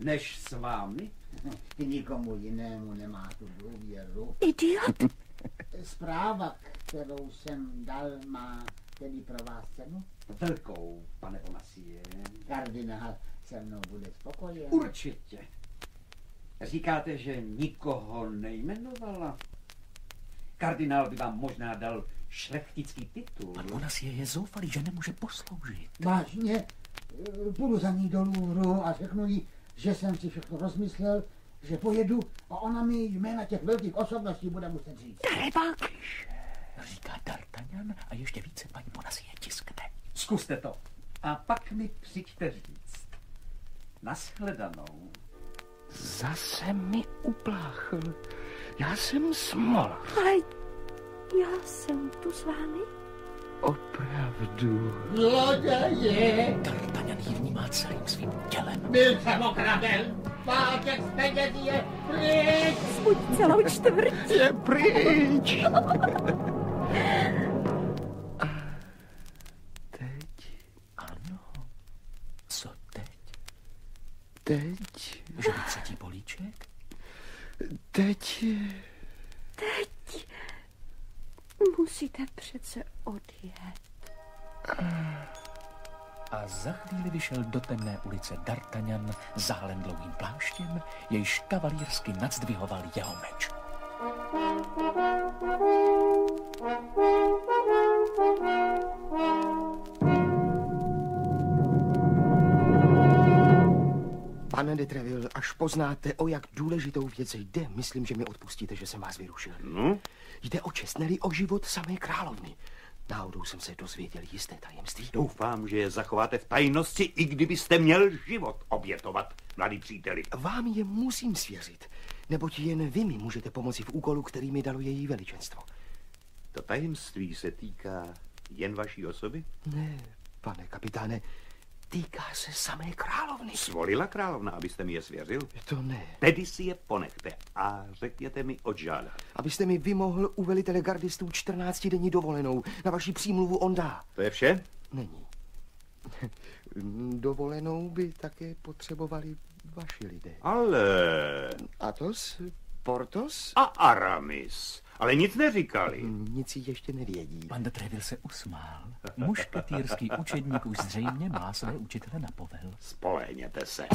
než s vámi? K nikomu jinému nemá tu důvěru. Idiot. Zpráva, kterou jsem dal, má tedy pro vás cenu? Velkou, pane Bonasie. Kardinál se mnou bude spokojen. Určitě. Říkáte, že nikoho nejmenovala? Kardinál by vám možná dal šlechtický titul. Pan Bonasie je zoufalý, že nemůže posloužit. Vážně, půjdu za ní do Louvru a řeknu jí, že jsem si všechno rozmyslel, že pojedu a ona mi jména těch velkých osobností bude muset říct. Darebák. Říká D'Artagnan a ještě více paní Bonasie tiskne. Zkuste to. A pak mi přijďte říct. Naschledanou. Zase mi upláchl. Já jsem smol. Ale já jsem tu s vámi. Opravdu. Zloděje! D'Artagnan ji vnímá celým svým tělem. Byl jsem okraden! Pátek z penězí je pryč! Buď celou čtvrt. Je pryč. A teď, Ano. Co teď? teď, Může být třetí? Teď. Teď musíte přece odjet. A za chvíli vyšel do temné ulice D'Artagnan zálen dlouhým pláštěm, jejž kavalírsky nadzdvihoval jeho meč. Pane de Treville, až poznáte, o jak důležitou věc jde, myslím, že mi odpustíte, že jsem vás vyrušil. No, Jde o čest, o život samé královny. Náhodou jsem se dozvěděl jisté tajemství. doufám, že je zachováte v tajnosti, i kdybyste měl život obětovat, mladý příteli. Vám je musím svěřit, neboť jen vy mi můžete pomoci v úkolu, který mi dalo její veličenstvo. To tajemství se týká jen vaší osoby? Ne, pane kapitáne, týká se samé královny. Svolila královna, abyste mi je svěřil? To ne. Tedy si je ponechte a řekněte mi odžádat. Abyste mi vymohl u velitele gardistů 14 denní dovolenou. Na vaši přímluvu on dá. To je vše? Není. Dovolenou by také potřebovali vaši lidé. Ale... Athos, Portos? A Aramis ale nic neříkali. Hmm, nic jí ještě nevědí. Pan de se usmál. Mušketýrský učedník už zřejmě má své učitele na povel. Spolehněte se.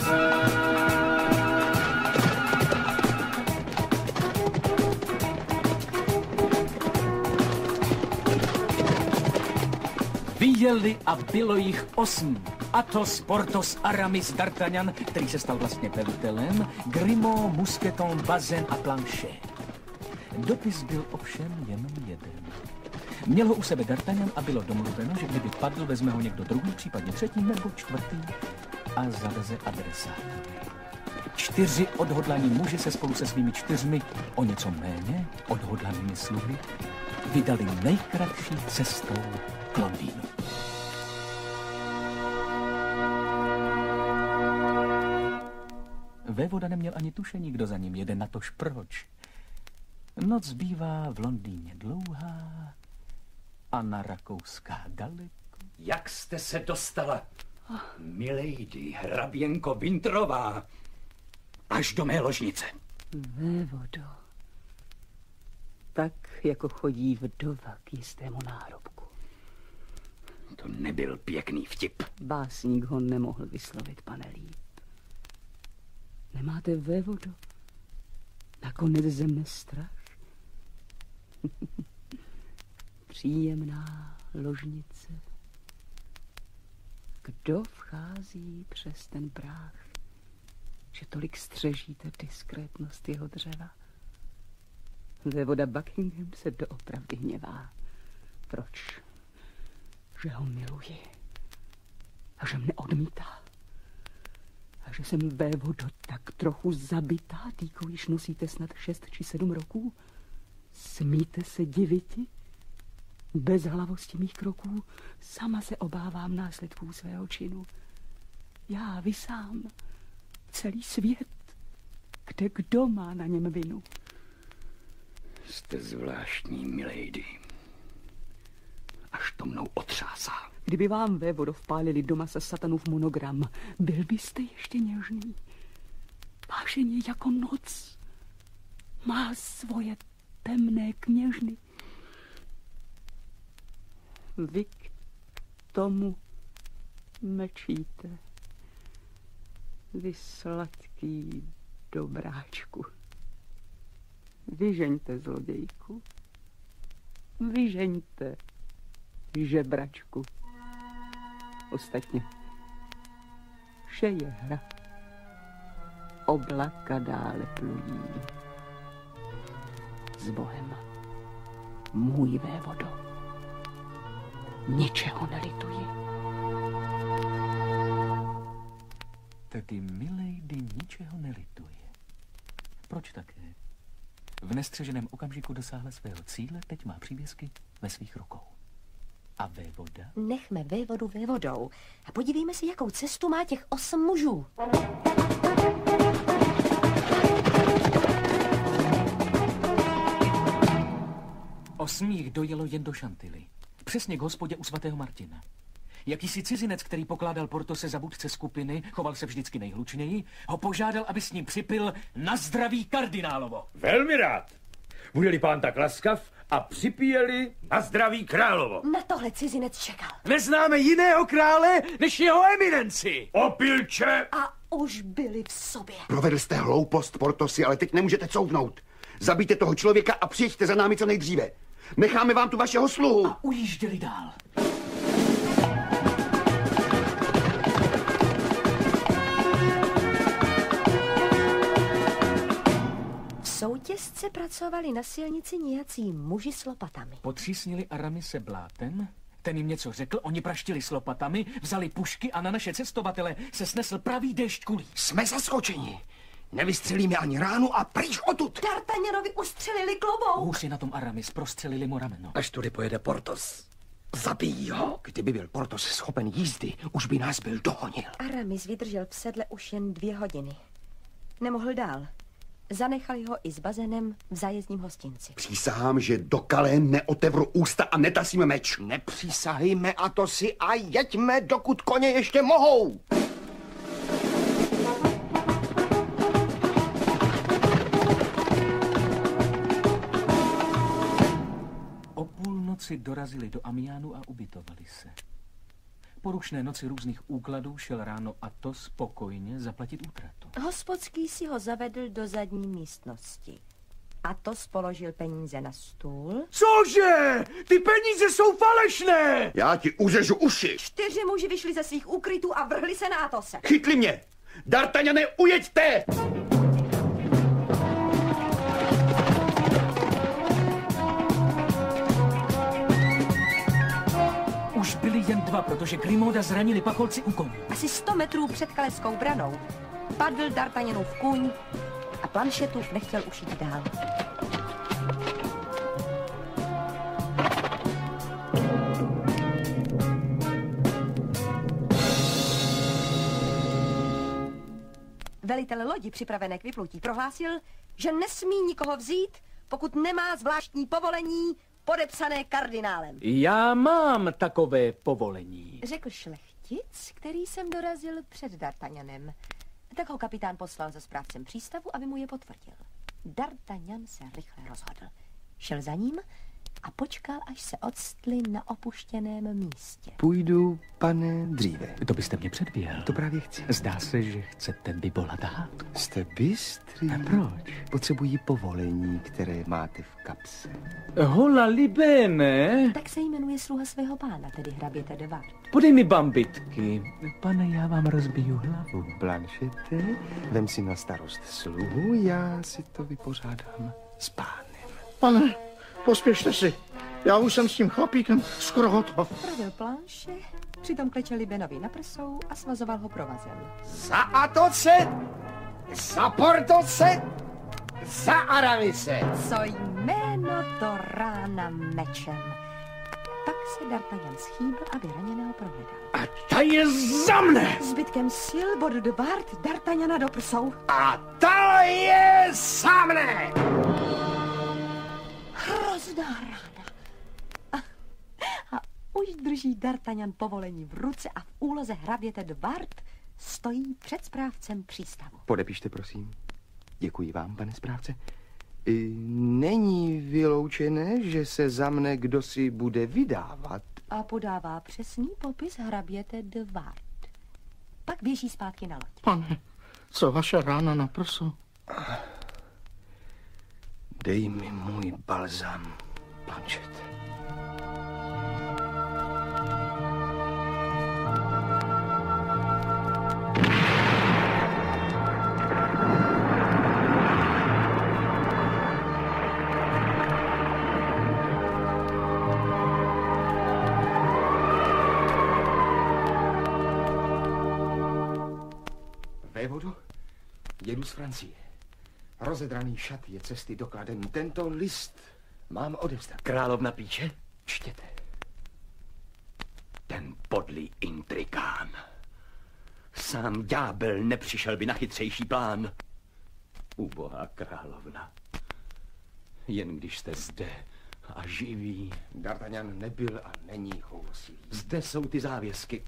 Vyjeli a bylo jich osm. Athos, Portos, Aramis, D'Artagnan, který se stal vlastně velitelem, Grimaud, Musketon, Bazin a Planchet. Dopis byl ovšem jenom jeden. Měl ho u sebe D'Artagnan a bylo domluveno, že kdyby padl, vezme ho někdo druhý, případně třetí nebo čtvrtý a zaveze adresátovi. Čtyři odhodlaní muži se spolu se svými čtyřmi o něco méně odhodlanými sluhy vydali nejkratší cestou k Londýnu. Vévoda neměl ani tušení, kdo za ním jede, na tož proč. Noc bývá v Londýně dlouhá a na Rakouská daleko. Jak jste se dostala, milady, hraběnko Vintrová, až do mé ložnice? Vévodo, tak jako chodí vdova k jistému nárobku. To nebyl pěkný vtip. Básník ho nemohl vyslovit, pane líp. Nemáte vévodo? Nakonec ze mne strach? Příjemná ložnice. Kdo vchází přes ten práh, že tolik střežíte diskrétnost jeho dřeva? Vévoda Buckingham se doopravdy hněvá. Proč? Že ho miluji. A že mne odmítá. A že jsem vévodo tak trochu zabitá, týkou již nosíte snad šest či sedm roků? Smíte se diviti? Bez hlavosti mých kroků sama se obávám následků svého činu. Já, vy sám, celý svět, kde kdo má na něm vinu. Jste zvláštní, milady. Až to mnou otřásá. Kdyby vám ve vodo vpálili doma se satanův monogram, byl byste ještě něžný. Vášeně jako noc má svoje temné kněžny. Vy k tomu mečíte. Vy sladký dobráčku. Vyžeňte zlodějku. Vyžeňte žebračku. Ostatně vše je hra. Oblaka dále plují. S Bohem, můj vévodo, ničeho nelituji. Tedy milady ničeho nelituje. Proč také? V nestřeženém okamžiku dosáhla svého cíle, teď má přívěsky ve svých rukou. A vévoda? Nechme vévodu vévodou a podívejme se, jakou cestu má těch osm mužů. Osm jich dojelo jen do Šantily. Přesně k hospodě u svatého Martina. Jakýsi cizinec, který pokládal Portose za vůdce skupiny, choval se vždycky nejhlučněji, ho požádal, aby s ním připil na zdraví kardinálovo. Velmi rád. Bude-li pán tak laskav a připíjeli na zdraví královo. Na tohle cizinec čekal. Neznáme jiného krále než jeho eminenci. Opilče! A už byli v sobě. Provedl jste hloupost, Portosi, ale teď nemůžete couvnout. Zabijte toho člověka a přijeďte za námi co nejdříve. Necháme vám tu vašeho sluhu. A ujížděli dál. V soutězce pracovali na silnici nějací muži s lopatami. Potřísnili Aramise blátem, ten jim něco řekl, oni praštili s lopatami, vzali pušky a na naše cestovatele se snesl pravý déšť kulí. Jsme zaskočeni. Nevystřelíme ani ránu a pryč odtud. D'Artagnanovi ustřelili klobou. Hůř je na tom Aramis, prostřelili mu rameno. Až tudy pojede Portos. Zabijí ho. Kdyby byl Portos schopen jízdy, už by nás byl dohonil. Aramis vydržel v sedle už jen dvě hodiny. Nemohl dál. Zanechali ho i s bazénem v zájezdním hostinci. Přísahám, že do Kalé neotevru ústa a netasíme meč. Nepřísahejme a to si a jeďme, dokud koně ještě mohou. Půlnoci dorazili do Amiánu a ubytovali se. Po rušné noci různých úkladů šel ráno Ato spokojně zaplatit útratu. Hospodský si ho zavedl do zadní místnosti. to položil peníze na stůl. Cože? Ty peníze jsou falešné! Já ti uřežu uši. Čtyři muži vyšli ze svých úkrytů a vrhli se na Atose. Chytli mě. D'Artagnane, ujeďte! Už byli jen dva, protože Grimoda zranili pacholci u koní. Asi 100 metrů před kaleskou branou padl D'Artagnanův kůň a planšetův nechtěl už jít dál. Velitel lodi připravené k vyplutí prohlásil, že nesmí nikoho vzít, pokud nemá zvláštní povolení podepsané kardinálem. Já mám takové povolení. Řekl šlechtic, který jsem dorazil před D'Artagnanem. Tak ho kapitán poslal za správcem přístavu, aby mu je potvrdil. D'Artagnan se rychle rozhodl. Šel za ním a počkal, až se odstli na opuštěném místě. Půjdu, pane, dříve. To byste mě předběhl. To právě chci. Zdá se, že chcete vybolat hádku. Jste bystrý. A proč? Potřebuji povolení, které máte v kapse. Hola libene. Tak se jmenuje sluha svého pána, tedy hraběte de Vart. Podej mi bambitky. Pane, já vám rozbiju hlavu. Blanchete, vem si na starost sluhu, já si to vypořádám s pánem. Pane, pospěšte si. Já už jsem s tím chlapíkem skoro hotov. Pravil planše, přitom klečel Libenovi na prsou a svazoval ho provazem. Za Atoce, za Portoce, za Aramise. Co jméno to rána mečem. Pak se D'Artagnan schýbl, aby raněného prohledal. A ta je za mne! Zbytkem sil bod de Bart D'Artagnana do prsou. A ta je za mne! Hrozná rána. A, a už drží D'Artagnan povolení v ruce a v úloze hraběte de Bart stojí před správcem přístavu. Podepište, prosím. Děkuji vám, pane správce. I není vyloučené, že se za mne kdo si bude vydávat. A podává přesný popis hraběte de Vart. Pak běží zpátky na loď. Pane, co vaše rána na prsu? Dej mi můj balzam, Planchet. Vévodu, jedu z Francie. Rozedraný šat je cesty dokladem. Tento list mám odevzdat. Královna píče? Čtěte. Ten podlý intrikán. Sám ďábel nepřišel by na chytřejší plán. Ubohá královna. Jen když jste zde a živí. D'Artagnan nebyl a není choulosilý. Zde jsou ty závěsky.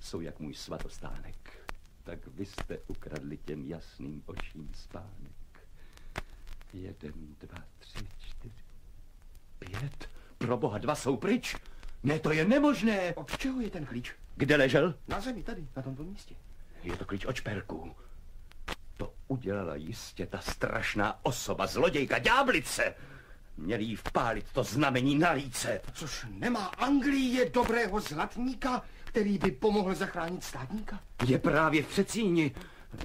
Jsou jak můj svatostánek. Tak vy jste ukradli těm jasným očím spánek. Jeden, dva, tři, čtyři, pět. Pro boha, dva jsou pryč. Ne, to je nemožné. Od čeho je ten klíč? Kde ležel? Na zemi, tady, na tomto místě. Je to klíč od šperků. To udělala jistě ta strašná osoba, zlodějka, ďáblice. Měli jí vpálit to znamení na líce. Což nemá Anglie dobrého zlatníka, který by pomohl zachránit státníka? Je právě v přecíni.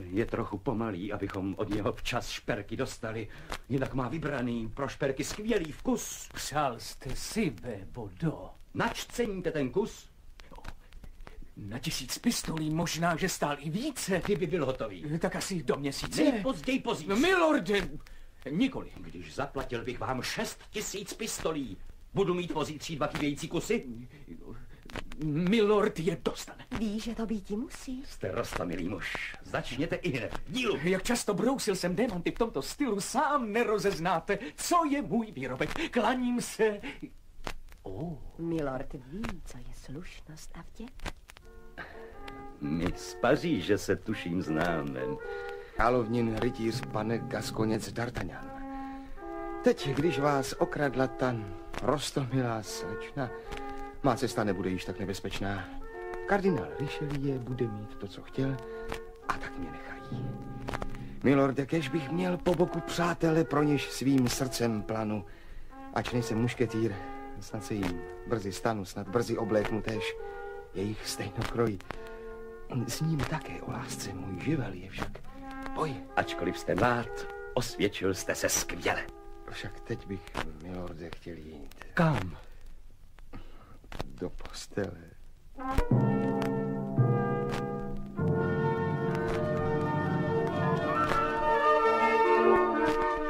Je trochu pomalý, abychom od něho včas šperky dostali. Jinak má vybraný pro šperky skvělý vkus. Přál jste si, Vévodo. Nač ceníte ten kus? Na tisíc pistolí možná, že stál i více. Kdyby byl hotový. Tak asi do měsíce. Nejpozději pozítří. No, milorde, nikoli. Když zaplatil bych vám šest tisíc pistolí, budu mít pozítří dva chybějící kusy? Milord je dostane. Ví, že to býti musí. Jste rostomilý muž. Začněte i hned. Dílu. Jak často brousil jsem démanty v tomto stylu, sám nerozeznáte, co je můj výrobek. Klaním se. Oh. Milord ví, co je slušnost a vděk. My z Paříže se tuším známe. Královnin rytíř pane Gaskoněc D'Artagnan. Teď, když vás okradla ta rostomilá slečna, má cesta nebude již tak nebezpečná. Kardinál Richelieu bude mít to, co chtěl, a tak mě nechají. Milorde, kež bych měl po boku přátele, pro něž svým srdcem planu. Ač nejsem mušketýr, snad se jim brzy stanu, snad brzy obléknu též jejich stejnokroj. S ním také o lásce můj živel je však boj. Ačkoliv jste mlád, osvědčil jste se skvěle. Však teď bych, milorde, chtěl jít. Kam? Do postele.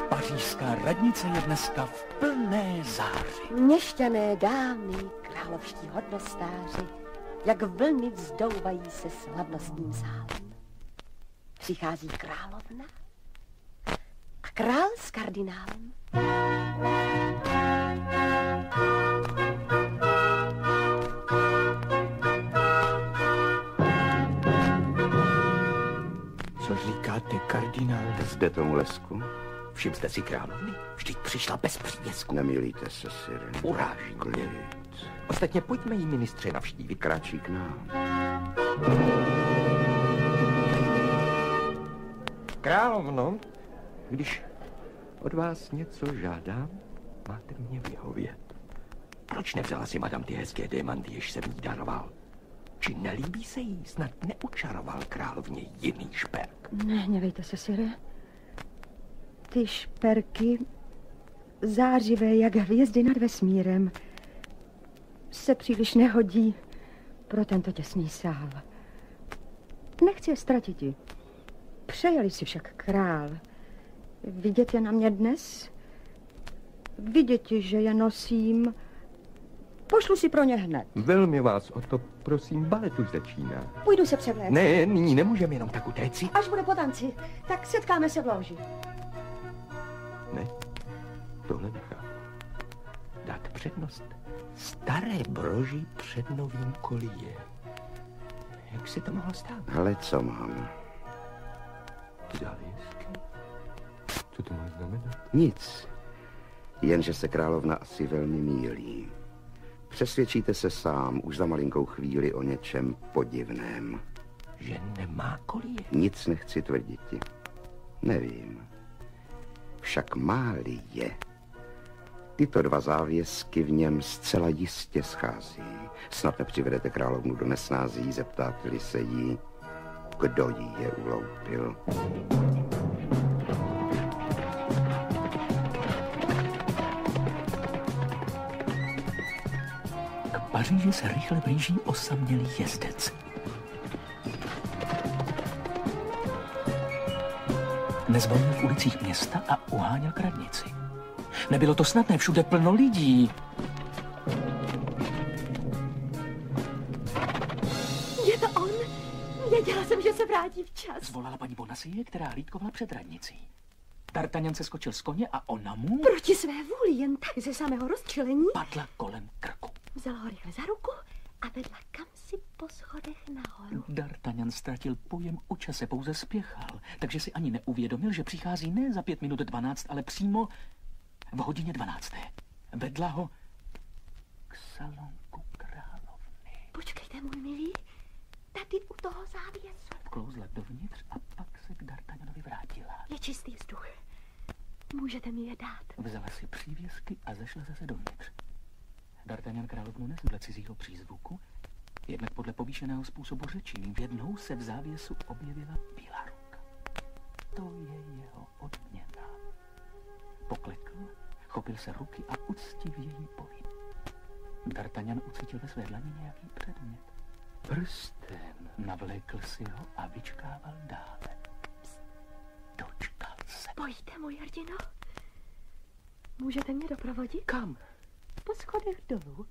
Pařížská radnice je dneska v plné záři. Měšťané dámy, královští hodnostáři, jak vlny vzdouvají se slavnostním sálem. Přichází královna a král s kardinálem. Kardinál? Zde tomu lesku? Všim jste si královny? Vždyť přišla bez přívěsku. Nemilíte se, Sire. Uráží. Klid. Ostatně pojďme jí ministře navštívit. Kráčí k nám. Královno, když od vás něco žádám, máte mě vyhovět. Proč nevzala si madam ty hezké démanty, jež jsem jí daroval? Či nelíbí se jí? Snad neučaroval královně jiný šperk. Nehněvejte se, Sire. Ty šperky, zářivé jak hvězdy nad vesmírem, se příliš nehodí pro tento těsný sál. Nechci je ztratit. Přejeli si však král. Vidět je na mě dnes? Vidět, že je nosím. Pošlu si pro ně hned. Velmi vás o to prosím, balet už začíná. Půjdu se převléct. Ne, nyní nemůžeme jenom tak utéci. Až bude po tanci, tak setkáme se v loži. Ne, tohle nechápu. Dát přednost staré broži před novým kolíje. Jak se to mohlo stát? Ale co mám? Závěsky? Co to má znamenat? Nic. Jenže se královna asi velmi mílí. Přesvědčíte se sám už za malinkou chvíli o něčem podivném. Že nemá kolíje? Nic nechci tvrdit ti. Nevím. Však máli je. Tyto dva závěsky v něm zcela jistě schází. Snad nepřivedete královnu do nesnází, zeptáte-li se jí, kdo jí je uloupil. Paříži se rychle blíží osamělý jezdec. Nezvolnil v ulicích města a uháněl k radnici. Nebylo to snadné, všude plno lidí. Je to on? Věděla jsem, že se vrátí včas. Zvolala paní Bonasie, která hlídkovala před radnicí. D'Artagnan se skočil z koně a ona mu Proti své vůli, jen tak ze samého rozčilení. padla kolem krku. Vzala ho rychle za ruku a vedla kam si po schodech nahoru. D'Artagnan ztratil pojem o čase, pouze spěchal, takže si ani neuvědomil, že přichází ne za pět minut dvanáct, ale přímo v hodině dvanácté. Vedla ho k salonku královny. Počkejte, můj milý, tady u toho závěsu. Vklouzla dovnitř a pak se k D'Artagnanovi vrátila. Je čistý vzduch. Můžete mi je dát. Vzala si přívěsky a zešla zase dovnitř. D'Artagnan královnu nesl dle cizího přízvuku, jednak podle povýšeného způsobu řečí. V jednou se v závěsu objevila bílá ruka. To je jeho odměna. Poklekl, chopil se ruky a uctivě jí povídal. D'Artagnan ucítil ve své dlani nějaký předmět. Prsten. Navlékl si ho a vyčkával dále. Dočkal se. Pojďte, můj hrdino. Můžete mě doprovodit? Kam? Po schodech dolů.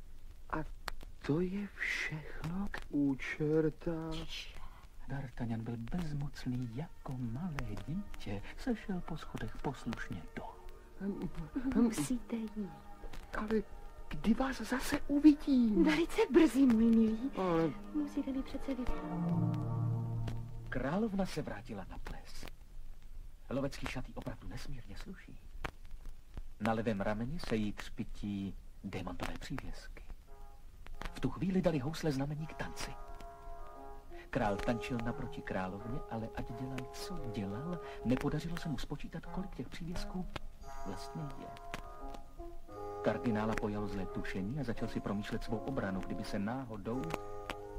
To je všechno u čerta. D'Artagnan byl bezmocný jako malé dítě. Sešel po schodech poslušně dolů. Musíte jít. Ale kdy vás zase uvidím? Velice brzy, můj milý. Ale Musíte mi přece vydat. Královna se vrátila na ples. Lovecký šatý opravdu nesmírně sluší. Na levém rameni se jí třpití démantové přívěsky. V tu chvíli dali housle znamení k tanci. Král tančil naproti královně, ale ať dělal, co dělal, nepodařilo se mu spočítat, kolik těch přívězků vlastně je. Kardinála pojal zlé tušení a začal si promýšlet svou obranu, kdyby se náhodou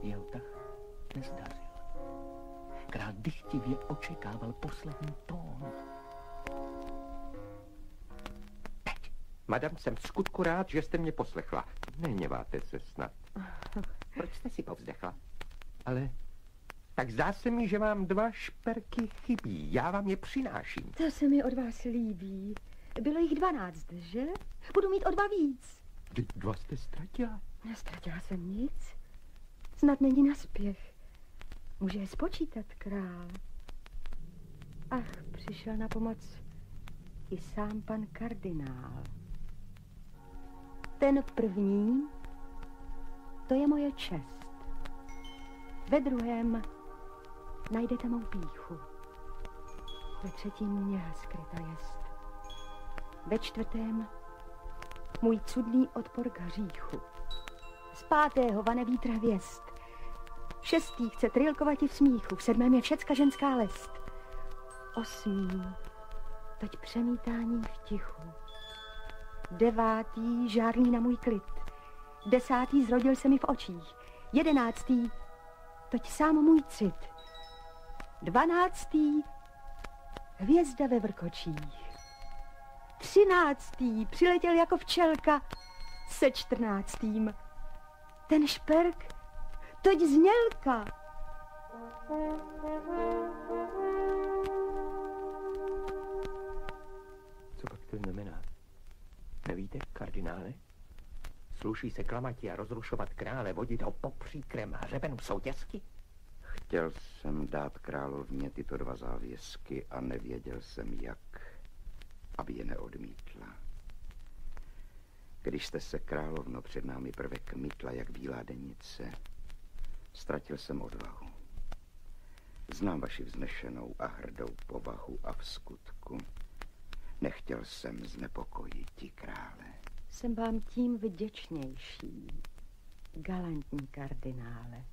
jeho tah nezdařil. Král dychtivě očekával poslední tón. Madam, jsem v skutku rád, že jste mě poslechla. Nehněváte se snad. Proč jste si povzdechla? Ale tak zdá se mi, že vám dva šperky chybí. Já vám je přináším. To se mi od vás líbí. Bylo jich dvanáct, že? Budu mít o dva víc. Vždyť dva jste ztratila. Nestratila jsem nic. Snad není naspěch. Může je spočítat král. Ach, přišel na pomoc i sám pan kardinál. Ten první, to je moje čest. Ve druhém najdete mou píchu. Ve třetím mě skryta jest. Ve čtvrtém můj cudný odpor k hříchu. Z pátého vane vítr hvězd. V šestý chce trilkovati v smíchu, v sedmém je všecka ženská lest. Osmý, teď přemítání v tichu. Devátý žárlí na můj klid. Desátý zrodil se mi v očích. Jedenáctý, teď sám můj cit. Dvanáctý, hvězda ve vrkočích. Třináctý, přiletěl jako včelka se čtrnáctým. Ten šperk, teď znělka. Co pak to znamená? Kardinále? Sluší se klamati a rozrušovat krále, vodit ho po příkrem hřebenu soutězky? Chtěl jsem dát královně tyto dva závěsky a nevěděl jsem jak, aby je neodmítla. Když jste se královno před námi prve kmitla jak bílá denice, ztratil jsem odvahu. Znám vaši vznešenou a hrdou povahu a v skutku nechtěl jsem znepokojit ti krále. Jsem vám tím vděčnější, galantní kardinále.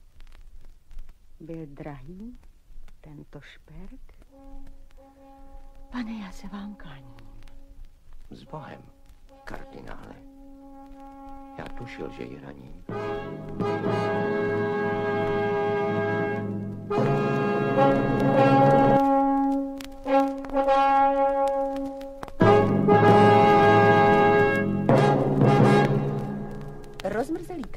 Byl drahý tento šperk? Pane, já se vám klaním. S Bohem, kardinále. Já tušil, že ji raní. Rozmrzelý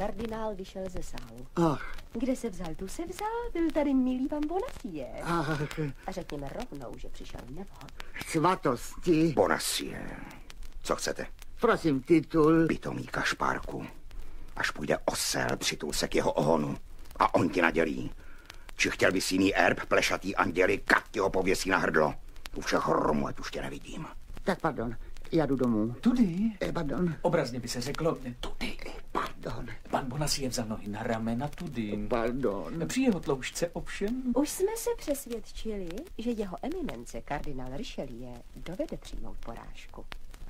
kardinál vyšel ze sálu. Ach, Kde se vzal, tu se vzal, byl tady milý pan Bonasie. ach, A řekněme rovnou, že přišel nevhod. svatosti. Bonasie, co chcete? Prosím, titul. Pitomý kašpárku. Až půjde osel, přitul se k jeho ohonu. A on ti nadělí. Či chtěl bys jiný erb, plešatý anděli, kat ti ho pověsí na hrdlo. Tu všech hromu, ať už tě nevidím. Tak pardon, já jdu domů. Tudy? Eh, pardon. Obrazně by se řeklo, tudy. Pardon. Pan Bonasie vzal nohy na ramena tudy. Pardon. Při jeho tloušťce ovšem Už jsme se přesvědčili, že jeho eminence kardinál Richelieu dovede přijmout porážku.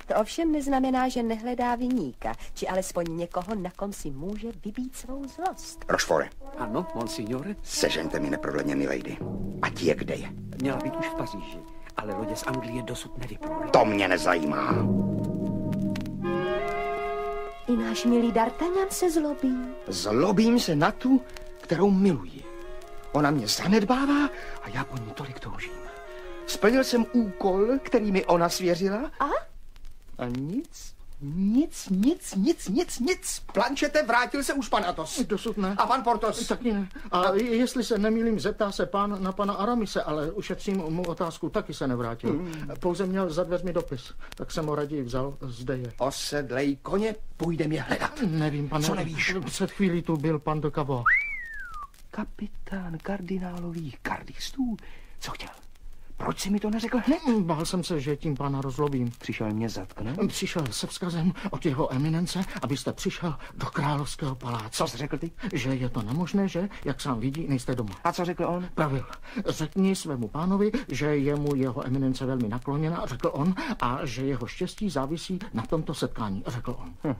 To ovšem neznamená, že nehledá vyníka, či alespoň někoho, na kom si může vybít svou zlost. Rošfore, Ano, monsignore, sežeňte mi neprodleně, milady. Ať je kde je. měla být už v Paříži, ale lodě z Anglie dosud nevypluly. To mě nezajímá. I náš milý D'Artagnan se zlobí. Zlobím se na tu, kterou miluji. Ona mě zanedbává a já po ní tolik toužím. Splnil jsem úkol, který mi ona svěřila. A? A nic, nic, nic, nic, nic, nic. Plančete, vrátil se už pan Atos. Dosud ne. A pan Portos. Taky ne. A jestli se nemýlím, zeptá se pán na pana Aramise, ale ušetřím mu otázku, taky se nevrátil. Hmm. Pouze měl za dveřmi dopis, tak jsem ho raději vzal, zde je. Osedlej koně, půjdeme je hledat. Nevím, pane. Co nevíš? Před chvílí tu byl pan de Cabo. Kapitán kardinálových kardistů. Co chtěl? Proč si mi to neřekl hned? Bál jsem se, že tím pána rozlobím. Přišel mě zatknout? Přišel se vzkazem od jeho eminence, abyste přišel do královského paláce. Co jsi řekl ty? Že je to nemožné, že, jak sám vidí, nejste doma. A co řekl on? Pravil. Řekni svému pánovi, že je mu jeho eminence velmi nakloněna, řekl on, a že jeho štěstí závisí na tomto setkání, řekl on.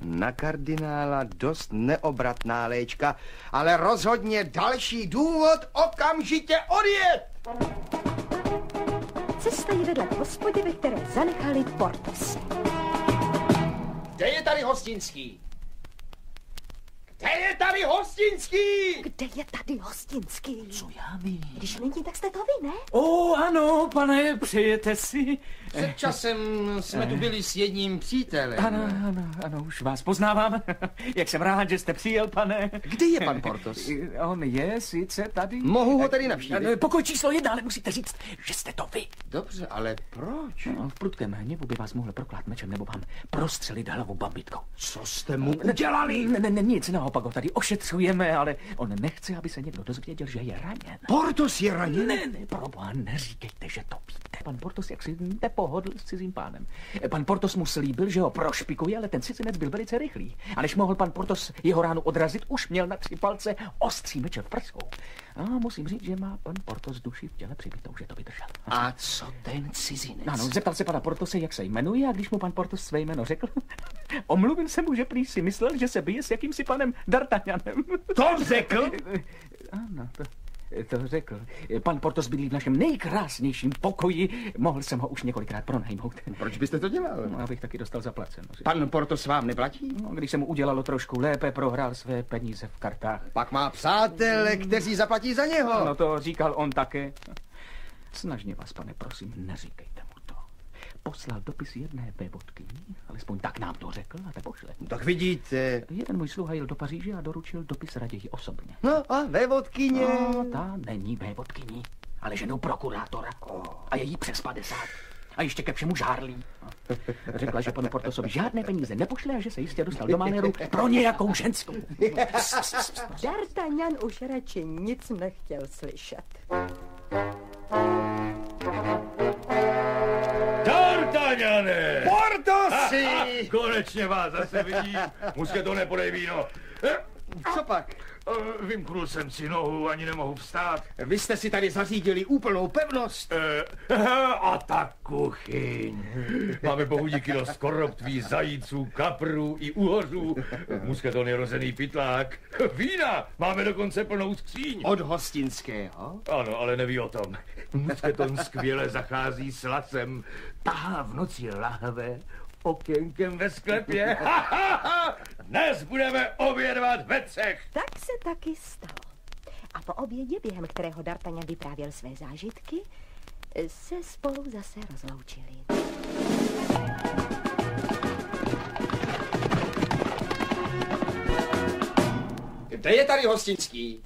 Na kardinála dost neobratná léčka, ale rozhodně další důvod okamžitě odjet! Cesta je vedle k hospodě, ve které zanechali Portose. Kde je tady hostinský? Kde je tady hostinský? Kde je tady hostinský? Co já vím? Když není, tak jste to vy, ne? O, ano, pane, přejete si? Před časem jsme tu byli s jedním přítelem. Ano, ano, ano, už vás poznávám. Jak jsem rád, že jste přijel, pane. Kde je pan Portos? On je sice tady. Mohu ho tady navštívit? Pokoj číslo jedna, ale musíte říct, že jste to vy. Dobře, ale proč? No, v prudkém hněvu by vás mohl proklát mečem nebo vám prostřelit hlavu bambitkou. Co jste mu udělali? Ne, ne, ne, nic, naopak ho tady ošetřujeme, ale on nechce, aby se někdo dozvěděl, že je raněn. Portos je raněn? Ne, ne, proboha, neříkejte, že to víte. Pan Portos jak si nepohodl s cizím pánem. Pan Portos mu slíbil, že ho prošpikuje, ale ten cizinec byl velice rychlý. A než mohl pan Portos jeho ránu odrazit, už měl na tři palce ostří meče v prsou. A musím říct, že má pan Portos duši v těle přibitou, že to vydržel. A co ten cizinec? Ano, zeptal se pana Portose, jak se jmenuje a když mu pan Portos své jméno řekl, omluvil se mu, že prý si myslel, že se bije s jakýmsi panem D'Artagnanem. To řekl? Ano, to, to řekl. Pan Portos bydlí v našem nejkrásnějším pokoji. Mohl jsem ho už několikrát pronajmout. Proč byste to dělal? No, abych taky dostal zaplaceno. Pan Portos vám neplatí? No, když se mu udělalo trošku lépe, prohrál své peníze v kartách. Pak má přátele, kteří zaplatí za něho. No to říkal on také. Snažně vás, pane, prosím, neříkejte. Poslal dopis jedné vévodkyni, alespoň tak nám to řekl, a te pošle. Tak vidíte. Jeden můj sluha jel do Paříže a doručil dopis raději osobně. No a vévodkyně? No, ta není vévodkyní, ale ženou prokurátora. A je jí přes 50. A ještě ke všemu žárlí. Řekla, že panu Portosovi žádné peníze nepošle a že se jistě dostal do manéru pro nějakou ženskou. D'Artagnan už radši nic nechtěl slyšet. D'Artagnane! Konečně vás zase vidím. Musketo nepodej víno. Eh, Co pak? eh, Vymknul jsem si nohu, ani nemohu vstát. Vy jste si tady zařídili úplnou pevnost. Eh, A ta kuchyň. Máme bohu díky dost korobtví, zajíců, kaprů i uhořů. Musketon je rozený pytlák. Vína! Máme dokonce plnou skříň. Od hostinského? Ano, ale neví o tom. Musketon skvěle zachází s lasem. Tahá v noci lahve okénkem ve sklepě. Dnes budeme obědvat ve třech. Tak se taky stalo. A po obědě, během kterého D'Artagnan vyprávěl své zážitky, se spolu zase rozloučili. Kde je tady hostinský?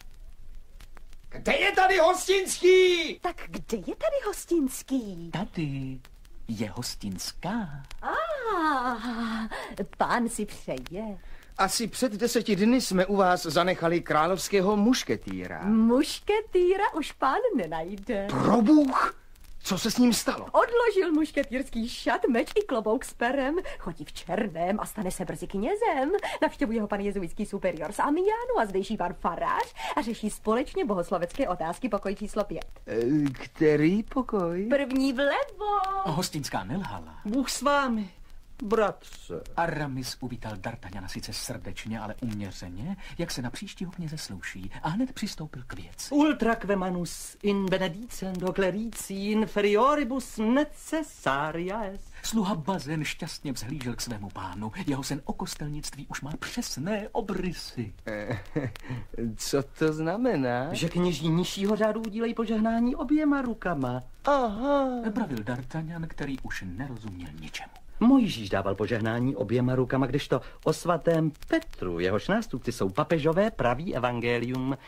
Kde je tady hostinský? Tak kde je tady hostinský? Tady je hostinská. Ah, pán si přeje. Asi před deseti dny jsme u vás zanechali královského mušketýra. Mušketýra už pán nenajde. Probůh! Co se s ním stalo? Odložil mušketýrský šat, meč i klobouk s perem. Chodí v černém a stane se brzy knězem. Navštěvuje ho pan jezuitský superior z Amiánu a zdejší pan farář a řeší společně bohoslovecké otázky pokoj číslo pět. E, Který pokoj? První vlevo. Hostinská nelhala. Bůh s vámi, bratře. Aramis uvítal D'Artagnana sice srdečně, ale uměřeně, jak se na příštího kněze slouší, a hned přistoupil k věci. Ultraque manus in benedicendo clerici inferioribus necessaria est. Sluha Bazen šťastně vzhlížel k svému pánu. Jeho sen o kostelnictví už má přesné obrysy. Co to znamená? Že kněží nižšího řádu udílejí požehnání oběma rukama. Aha. Pravil D'Artagnan, který už nerozuměl ničemu. Mojžíš dával požehnání oběma rukama, kdežto o svatém Petru, jehož nástupci jsou papežové, praví evangelium.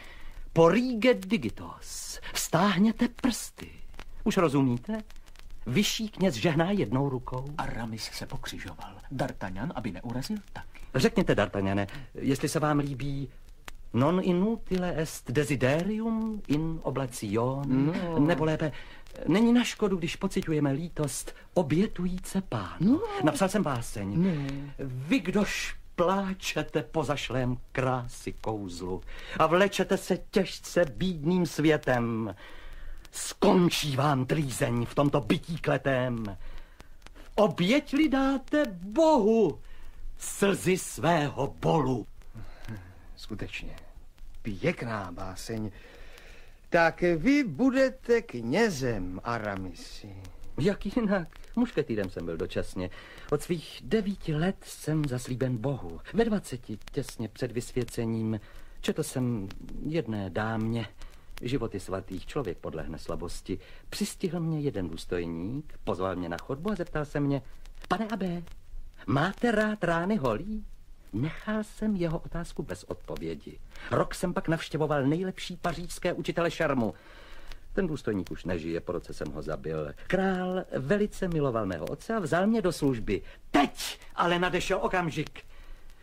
Porige digitos, vstáhněte prsty. Už rozumíte? Vyšší kněz žehná jednou rukou. Aramis se pokřižoval. D'Artagnan, aby neurazil, taky. Řekněte, D'Artagnane, jestli se vám líbí Non inutile est desiderium in oblation, No. nebo lépe, není na škodu, když pocitujeme lítost obětujíce pánu. No. Napsal jsem báseň. Ne. Vy, kdož pláčete po zašlém krásy kouzlu a vlečete se těžce bídným světem, skončí vám trýzeň v tomto bytí kletém. Oběť-li dáte Bohu slzy svého bolu. Skutečně. Pěkná báseň. Tak vy budete knězem, Aramisi. Jak jinak? Mušketýrem jsem byl dočasně. Od svých devíti let jsem zaslíben Bohu. Ve dvaceti, těsně před vysvěcením, četl jsem jedné dámě, životy svatých člověk podlehne slabosti. Přistihl mě jeden důstojník, pozval mě na chodbu a zeptal se mě, pane Abe, máte rád rány holí? Nechal jsem jeho otázku bez odpovědi. Rok jsem pak navštěvoval nejlepší pařížské učitele šarmu. Ten důstojník už nežije, po roce jsem ho zabil. Král velice miloval mého otce a vzal mě do služby. Teď ale nadešel okamžik,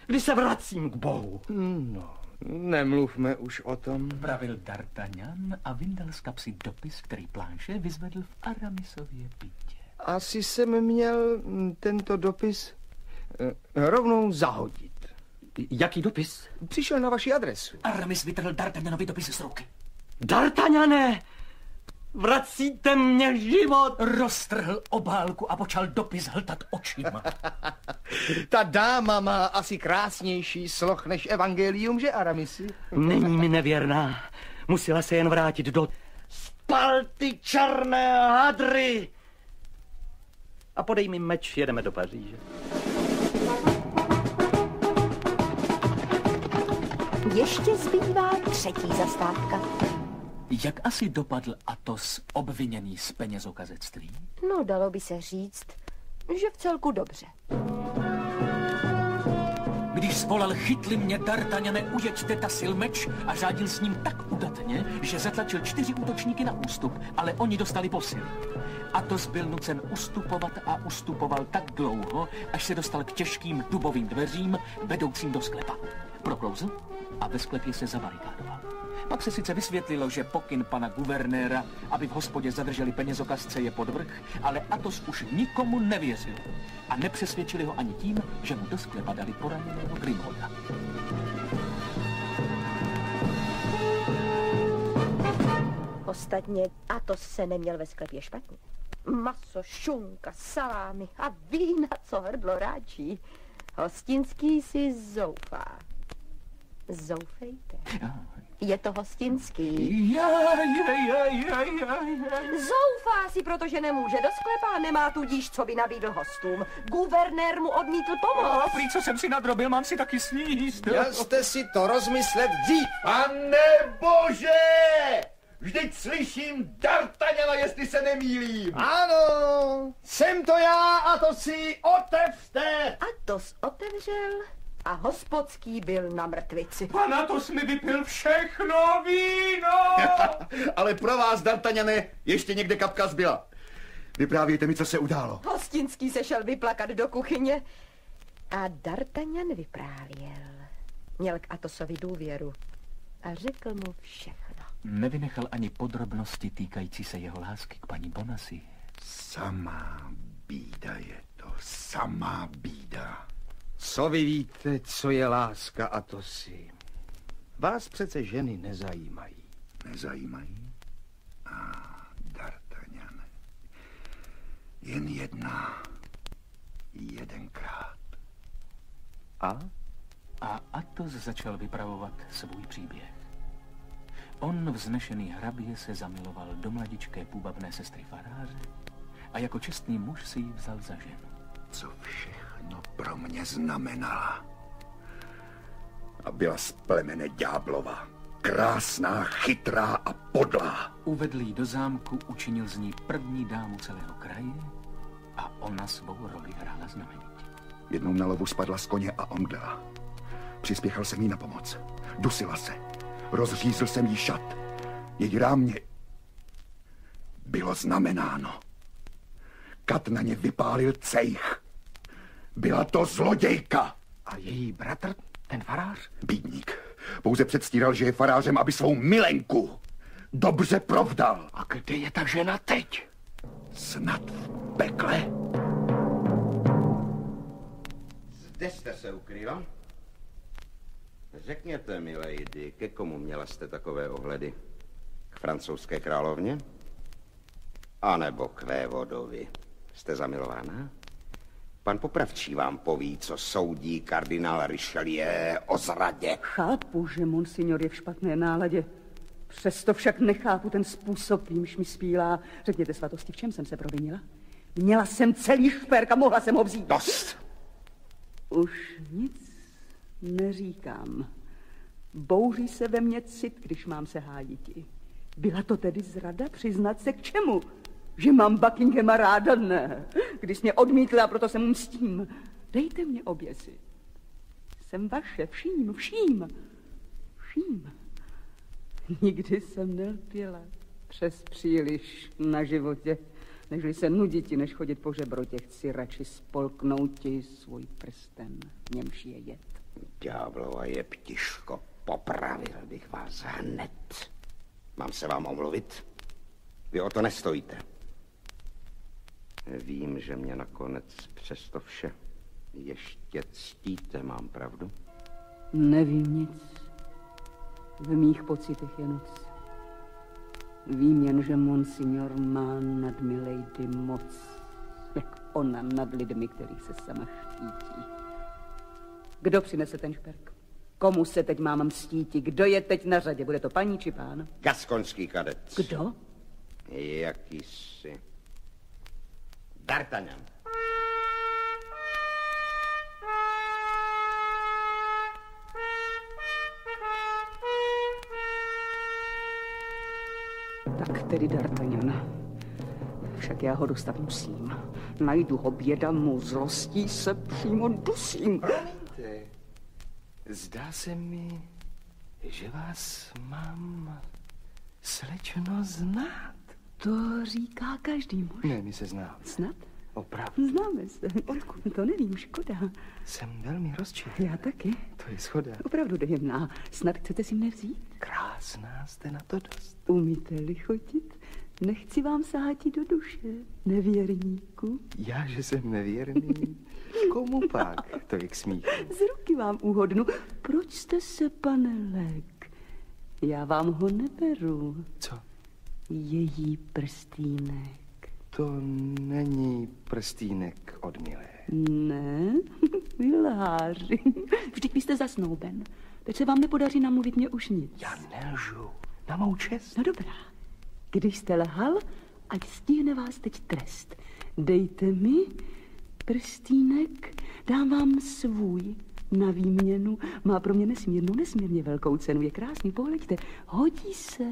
kdy se vracím k Bohu. No, nemluvme už o tom. Pravil D'Artagnan a vyndal z kapsy dopis, který Pláše vyzvedl v Aramisově bytě. Asi jsem měl tento dopis eh, rovnou zahodit. Jaký dopis? Přišel na vaši adresu. Aramis vytrhl D'Artagnanovi dopis z ruky. D'Artagnane! Vracíte mě život! Roztrhl obálku a počal dopis hltat očima. Ta dáma má asi krásnější sloh než evangelium, že Aramisi? Není mi nevěrná. Musela se jen vrátit do Spalty černé hadry. A podej mi meč, jedeme do Paříže. Ještě zbývá třetí zastávka. Jak asi dopadl Atos obviněný z penězokazectví? No, dalo by se říct, že v celku dobře. Když zvolal chytli mě D'Artagnane, ujeďte tasil meč a řádil s ním tak udatně, že zatlačil čtyři útočníky na ústup, ale oni dostali posily. Atos byl nucen ustupovat a ustupoval tak dlouho, až se dostal k těžkým dubovým dveřím vedoucím do sklepa. Proklouzl a ve sklepě se zabarikádoval. Pak se sice vysvětlilo, že pokyn pana guvernéra, aby v hospodě zadrželi penězokazce, je podvrh, ale Atos už nikomu nevěřil. A nepřesvědčili ho ani tím, že mu do sklepa dali poraněného Grimolda. Ostatně Atos se neměl ve sklepě špatně. Maso, šunka, salámy a vína, co hrdlo ráčí. Hostinský si zoufá. Zoufejte. Je to hostinský. Zoufá si, protože nemůže do sklepa a nemá tudíž, co by nabídl hostům. Guvernér mu odmítl pomoc. Prý, co jsem si nadrobil, mám si taky sníst. Měl jste si to rozmyslet dřív. Pane bože! Vždyť slyším D'Artagnana, jestli se nemýlím. Ano, jsem to já a to si otevřte. Atos otevřel a hospodský byl na mrtvici. Pan Atos mi vypil všechno víno! Ale pro vás, D'Artagnane, ještě někde kapka zbyla. Vyprávějte mi, co se událo. Hostinský se šel vyplakat do kuchyně a D'Artagnan vyprávěl. Měl k Atosovi důvěru a řekl mu všechno. Nevynechal ani podrobnosti týkající se jeho lásky k paní Bonasi. Samá bída je to, samá bída. Co vy víte, co je láska a to si? Vás přece ženy nezajímají. Nezajímají? A D'Artagnan. Jen jedna. Jedenkrát. A? A Atos začal vypravovat svůj příběh. On, vznešený hrabě, se zamiloval do mladičké půvabné sestry faráře a jako čestný muž si ji vzal za ženu. Co všechno pro mě znamenala. A byla z plemene Ďáblova. Krásná, chytrá a podlá. Uvedl ji do zámku, učinil z ní první dámu celého kraje a ona svou roli hrála znamenitě. Jednou na lovu spadla z koně a omdlela. Přispěchal jsem jí na pomoc. Dusila se. Rozřízl jsem jí šat. Její rámě bylo znamenáno. Kat na ně vypálil cejch. Byla to zlodějka. A její bratr, ten farář? Bídník. Pouze předstíral, že je farářem, aby svou milenku dobře provdal. A kde je ta žena teď? Snad v pekle. Zde jste se ukryla? Řekněte, milady, ke komu měla jste takové ohledy? K francouzské královně? A nebo k vévodovi? Jste zamilována? Pan popravčí vám poví, co soudí kardinál Richelieu o zradě. Chápu, že monsignor je v špatné náladě. Přesto však nechápu ten způsob, jímž mi spílá. Řekněte svatosti, v čem jsem se provinila? Měla jsem celý šperk a mohla jsem ho vzít. Dost! Už nic neříkám. Bouří se ve mně cit, když mám se hájiti. Byla to tedy zrada přiznat se k čemu? Že mám Buckinghama ráda? Ne. Když mě odmítla, proto se mu mstím. Dejte mě oběsi. Jsem vaše, vším, vším, vším. Nikdy jsem nelpěla přes příliš na životě, nežli se nuditi, než chodit po žebrotě. Chci radši spolknout ti svůj prsten, němž je jed. Ďáblova je ptiško, popravil bych vás hned. Mám se vám omluvit? Vy o to nestojíte. Vím, že mě nakonec přesto vše ještě ctíte, mám pravdu? Nevím nic. V mých pocitech je noc. Vím jen, že monsignor má nad milady moc, jak ona nad lidmi, kterých se sama štítí. Kdo přinese ten šperk? Komu se teď mám mstíti? Kdo je teď na řadě? Bude to paní či pán? Gaskonský kadet. Kdo? Jakýsi. D'Artagnan. Tak tedy D'Artagnan. Však já ho dostat musím. Najdu ho běda mu zlostí se přímo dusím. Promiňte, zdá se mi, že vás mám slečno znát. To říká každý muž. Ne, my se známe. Snad? Opravdu. Známe se. Odkud? To nevím, škoda. Jsem velmi rozčilý. Já taky. To je schoda. Opravdu dojemná. Snad chcete si mne vzít? Krásná jste na to dost. Umíte-li chodit? Nechci vám sáhat do duše, nevěrníku. Já, že jsem nevěrný? Komu pak? To je k smíchu. Z ruky vám uhodnu. Proč jste se, pane Lek? Já vám ho neberu. Co? Její prstýnek. To není prstýnek od milé. Ne, miláři. Vždyť vy jste zasnouben. Teď se vám nepodaří namluvit mě už nic. Já nelžu. Na mou čest. No dobrá. Když jste lhal, ať stihne vás teď trest. Dejte mi prstýnek, dám vám svůj na výměnu. Má pro mě nesmírnou, nesmírně velkou cenu. Je krásný, pohleďte. Hodí se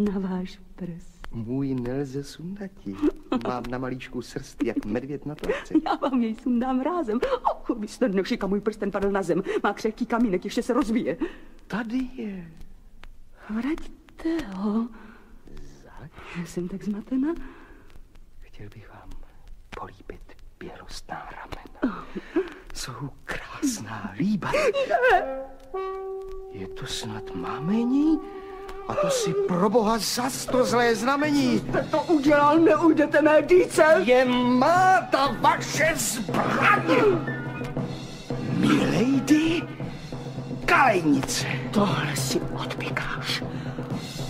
na váš prst. Můj nelze sundati. Mám na malíčku srst, jak medvěd na tlavce. Já vám jej sundám rázem. Oh, vy jste nešika, můj prsten padl na zem. Má křehký kamínek, ještě se rozvíje. Tady je. Vraťte ho. Zač? Jsem tak zmatena. Chtěl bych vám políbit bělostná ramena. Jsou krásná, líba. Je to snad mamení? A to si pro boha zas to zlé znamení. Jste to udělal, neujdete mé dýce. Je má ta vaše zbraň. Milady, kalejnice. Tohle si odpikáš.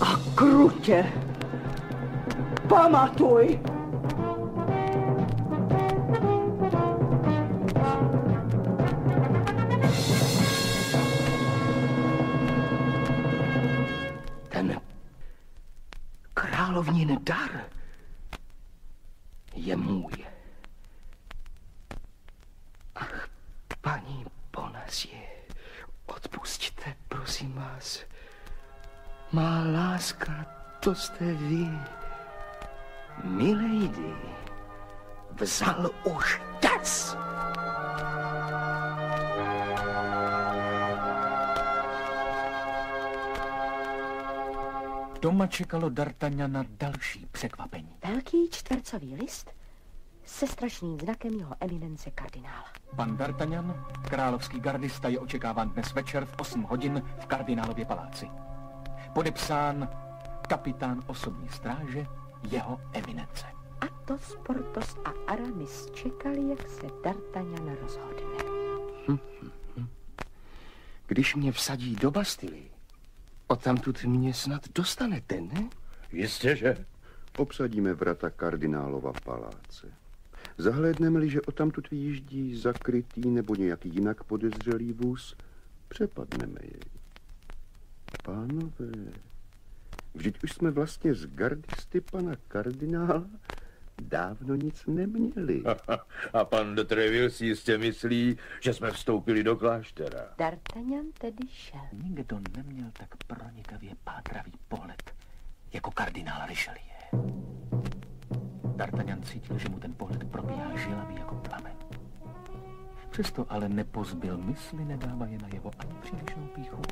A krutě. Pamatuj. Královnin dar je můj. Ach, paní Bonazie, odpusťte, prosím vás. Má láska, to jste vy. Milady, vzal už des. Doma čekalo D'Artagnana další překvapení. Velký čtvercový list se strašným znakem jeho eminence kardinála. Pan D'Artagnan, královský gardista, je očekáván dnes večer v 8 hodin v kardinálově paláci. Podepsán kapitán osobní stráže jeho eminence. Athos, Portos a Aramis čekali, jak se D'Artagnan rozhodne. Když mě vsadí do Bastily, odtamtud mě snad dostanete, ne? Jistě, že. Obsadíme vrata kardinálova paláce. Zahlédneme-li, že odtamtud vyjíždí zakrytý nebo nějaký jinak podezřelý vůz, přepadneme jej. Pánové, vždyť už jsme vlastně z gardisty pana kardinála dávno nic neměli. A pan de Treville si jistě myslí, že jsme vstoupili do kláštera. D'Artagnan tedy šel. Nikdo neměl tak pronikavě pátravý pohled jako kardinál Richelieu. D'Artagnan cítil, že mu ten pohled probíhá žilavý jako plamen. Přesto ale nepozbyl mysli, nedává je najevo ani přílišnou píchu,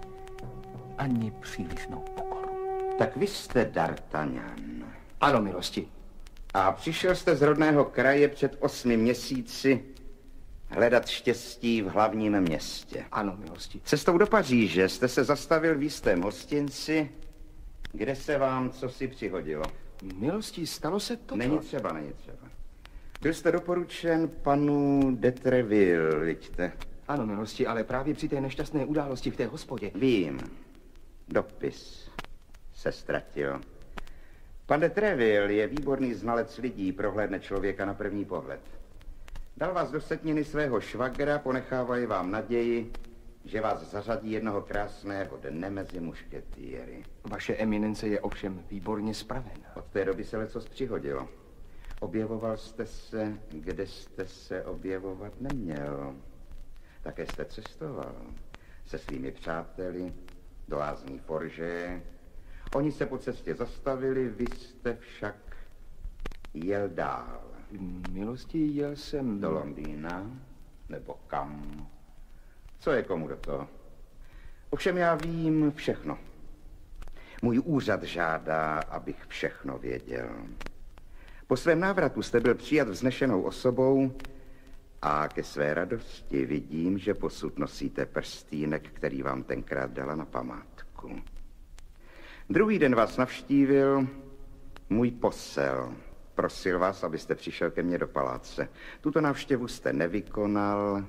ani přílišnou pokoru. Tak vy jste D'Artagnan. Ano, milosti. A přišel jste z rodného kraje před osmi měsíci hledat štěstí v hlavním městě. Ano, milosti. Cestou do Paříže jste se zastavil v jistém hostinci, kde se vám co si přihodilo. Milosti, stalo se to? Není třeba, není třeba. Byl jste doporučen panu de Treville, vidíte? Ano, milosti, ale právě při té nešťastné události v té hospodě. Vím. Dopis se ztratil. Pan de Treville je výborný znalec lidí, prohlédne člověka na první pohled. Dal vás do setniny svého švagra, ponechávají vám naději, že vás zařadí jednoho krásného dne mezi mušketýry. Vaše eminence je ovšem výborně spravena. Od té doby se lecos přihodilo. Objevoval jste se, kde jste se objevovat neměl. Také jste cestoval se svými přáteli do lázní Forže. Oni se po cestě zastavili, vy jste však jel dál. Milosti jel jsem... Do Londýna? Nebo kam? Co je komu do toho? Ovšem já vím všechno. Můj úřad žádá, abych všechno věděl. Po svém návratu jste byl přijat vznešenou osobou a ke své radosti vidím, že posud nosíte prstýnek, který vám tenkrát dala na památku. Druhý den vás navštívil můj posel. Prosil vás, abyste přišel ke mně do paláce. Tuto návštěvu jste nevykonal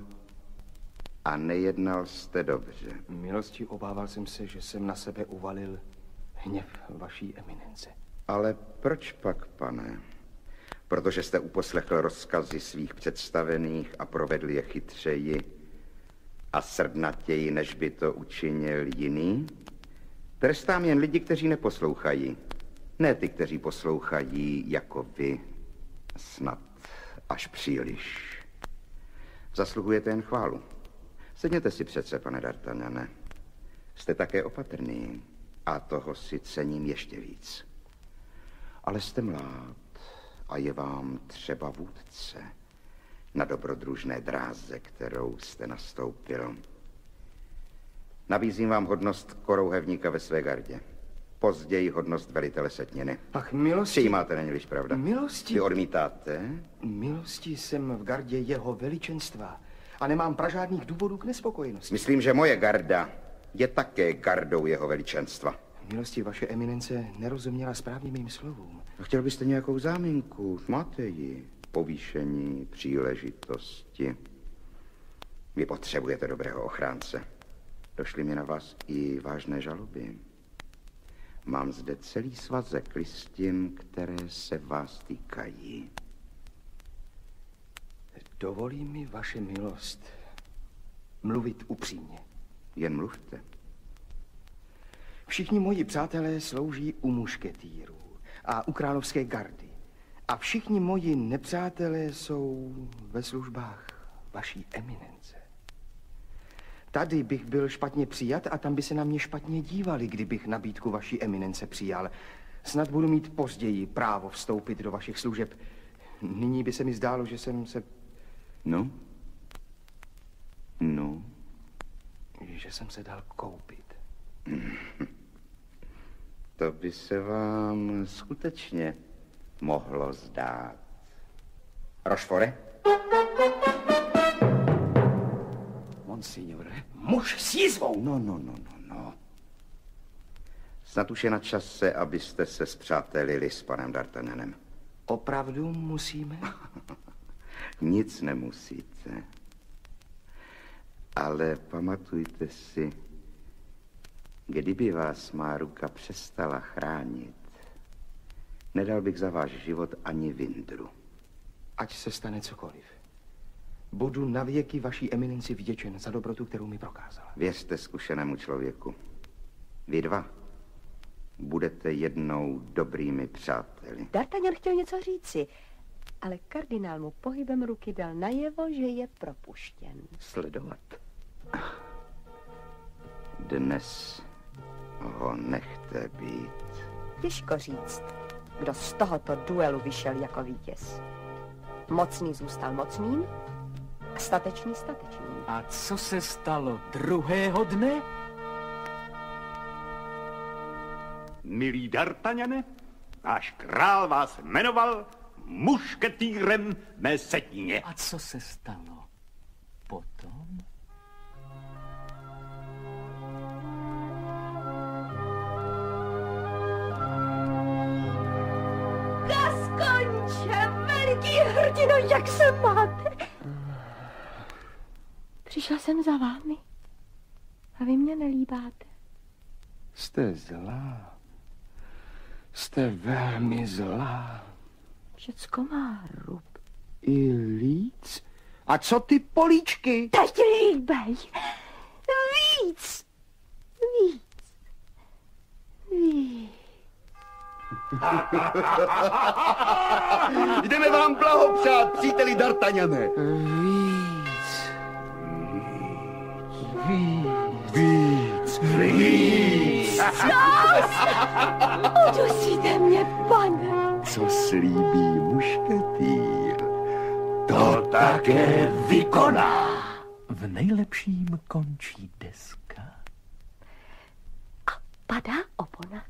a nejednal jste dobře. Milosti obával jsem se, že jsem na sebe uvalil hněv vaší eminence. Ale proč pak, pane? Protože jste uposlechl rozkazy svých představených a provedl je chytřeji a srdnatěji, než by to učinil jiný? Trestám jen lidi, kteří neposlouchají. Ne ty, kteří poslouchají jako vy, snad až příliš. Zasluhujete jen chválu. Sedněte si přece, pane D'Artagnane. Jste také opatrný a toho si cením ještě víc. Ale jste mlád a je vám třeba vůdce na dobrodružné dráze, kterou jste nastoupil. Nabízím vám hodnost korouhevníka ve své gardě. Později hodnost velitele setněny. Ach, milosti... Přijímáte, není pravda? Milosti... Vy odmítáte? Milosti jsem v gardě jeho veličenstva a nemám pražádných důvodů k nespokojenosti. Myslím, že moje garda je také gardou jeho veličenstva. Milosti, vaše eminence nerozuměla správně mým slovům. A chtěl byste nějakou záminku? Máte ji. Povýšení, příležitosti. Vy potřebujete dobrého ochránce. Došly mi na vás i vážné žaloby. Mám zde celý svazek listin, které se vás týkají. Dovolí mi vaše milost mluvit upřímně. Jen mluvte. Všichni moji přátelé slouží u mušketýrů a u královské gardy. A všichni moji nepřátelé jsou ve službách vaší eminence. Tady bych byl špatně přijat a tam by se na mě špatně dívali, kdybych nabídku vaší eminence přijal. Snad budu mít později právo vstoupit do vašich služeb. Nyní by se mi zdálo, že jsem se... No? No? Že jsem se dal koupit. To by se vám skutečně mohlo zdát. Rošfore? Monsignore. Muž s jízvou. No, no, no, no, no. Snad už je na čase, abyste se zpřátelili s panem D'Artagnanem. Opravdu musíme? Nic nemusíte. Ale pamatujte si, kdyby vás má ruka přestala chránit, nedal bych za váš život ani vindru. Ať se stane cokoliv. Budu navěky vaší eminenci vděčen za dobrotu, kterou mi prokázala. Věřte zkušenému člověku. Vy dva budete jednou dobrými přáteli. D'Artagnan chtěl něco říci, ale kardinál mu pohybem ruky dal najevo, že je propuštěn. Sledovat. Dnes ho nechte být. Těžko říct, kdo z tohoto duelu vyšel jako vítěz. Mocný zůstal mocným a statečný statečným. A co se stalo druhého dne? Milý D'Artagnane, náš král vás jmenoval mušketýrem mé setíně. A co se stalo potom? Gaskonče, veliký hrdino, jak se máte? Přišla jsem za vámi a vy mě nelíbáte. Jste zlá. Jste velmi zlá. Všecko má rub. I líc? A co ty políčky? Teď líbej. Víc. Víc. Víc. Jdeme vám blahopřát, příteli D'Artagnane. Víc. Víc. Udusíte mě, pane. Co slíbí mušketýr, to také vykoná. V nejlepším končí deska. Padá opona.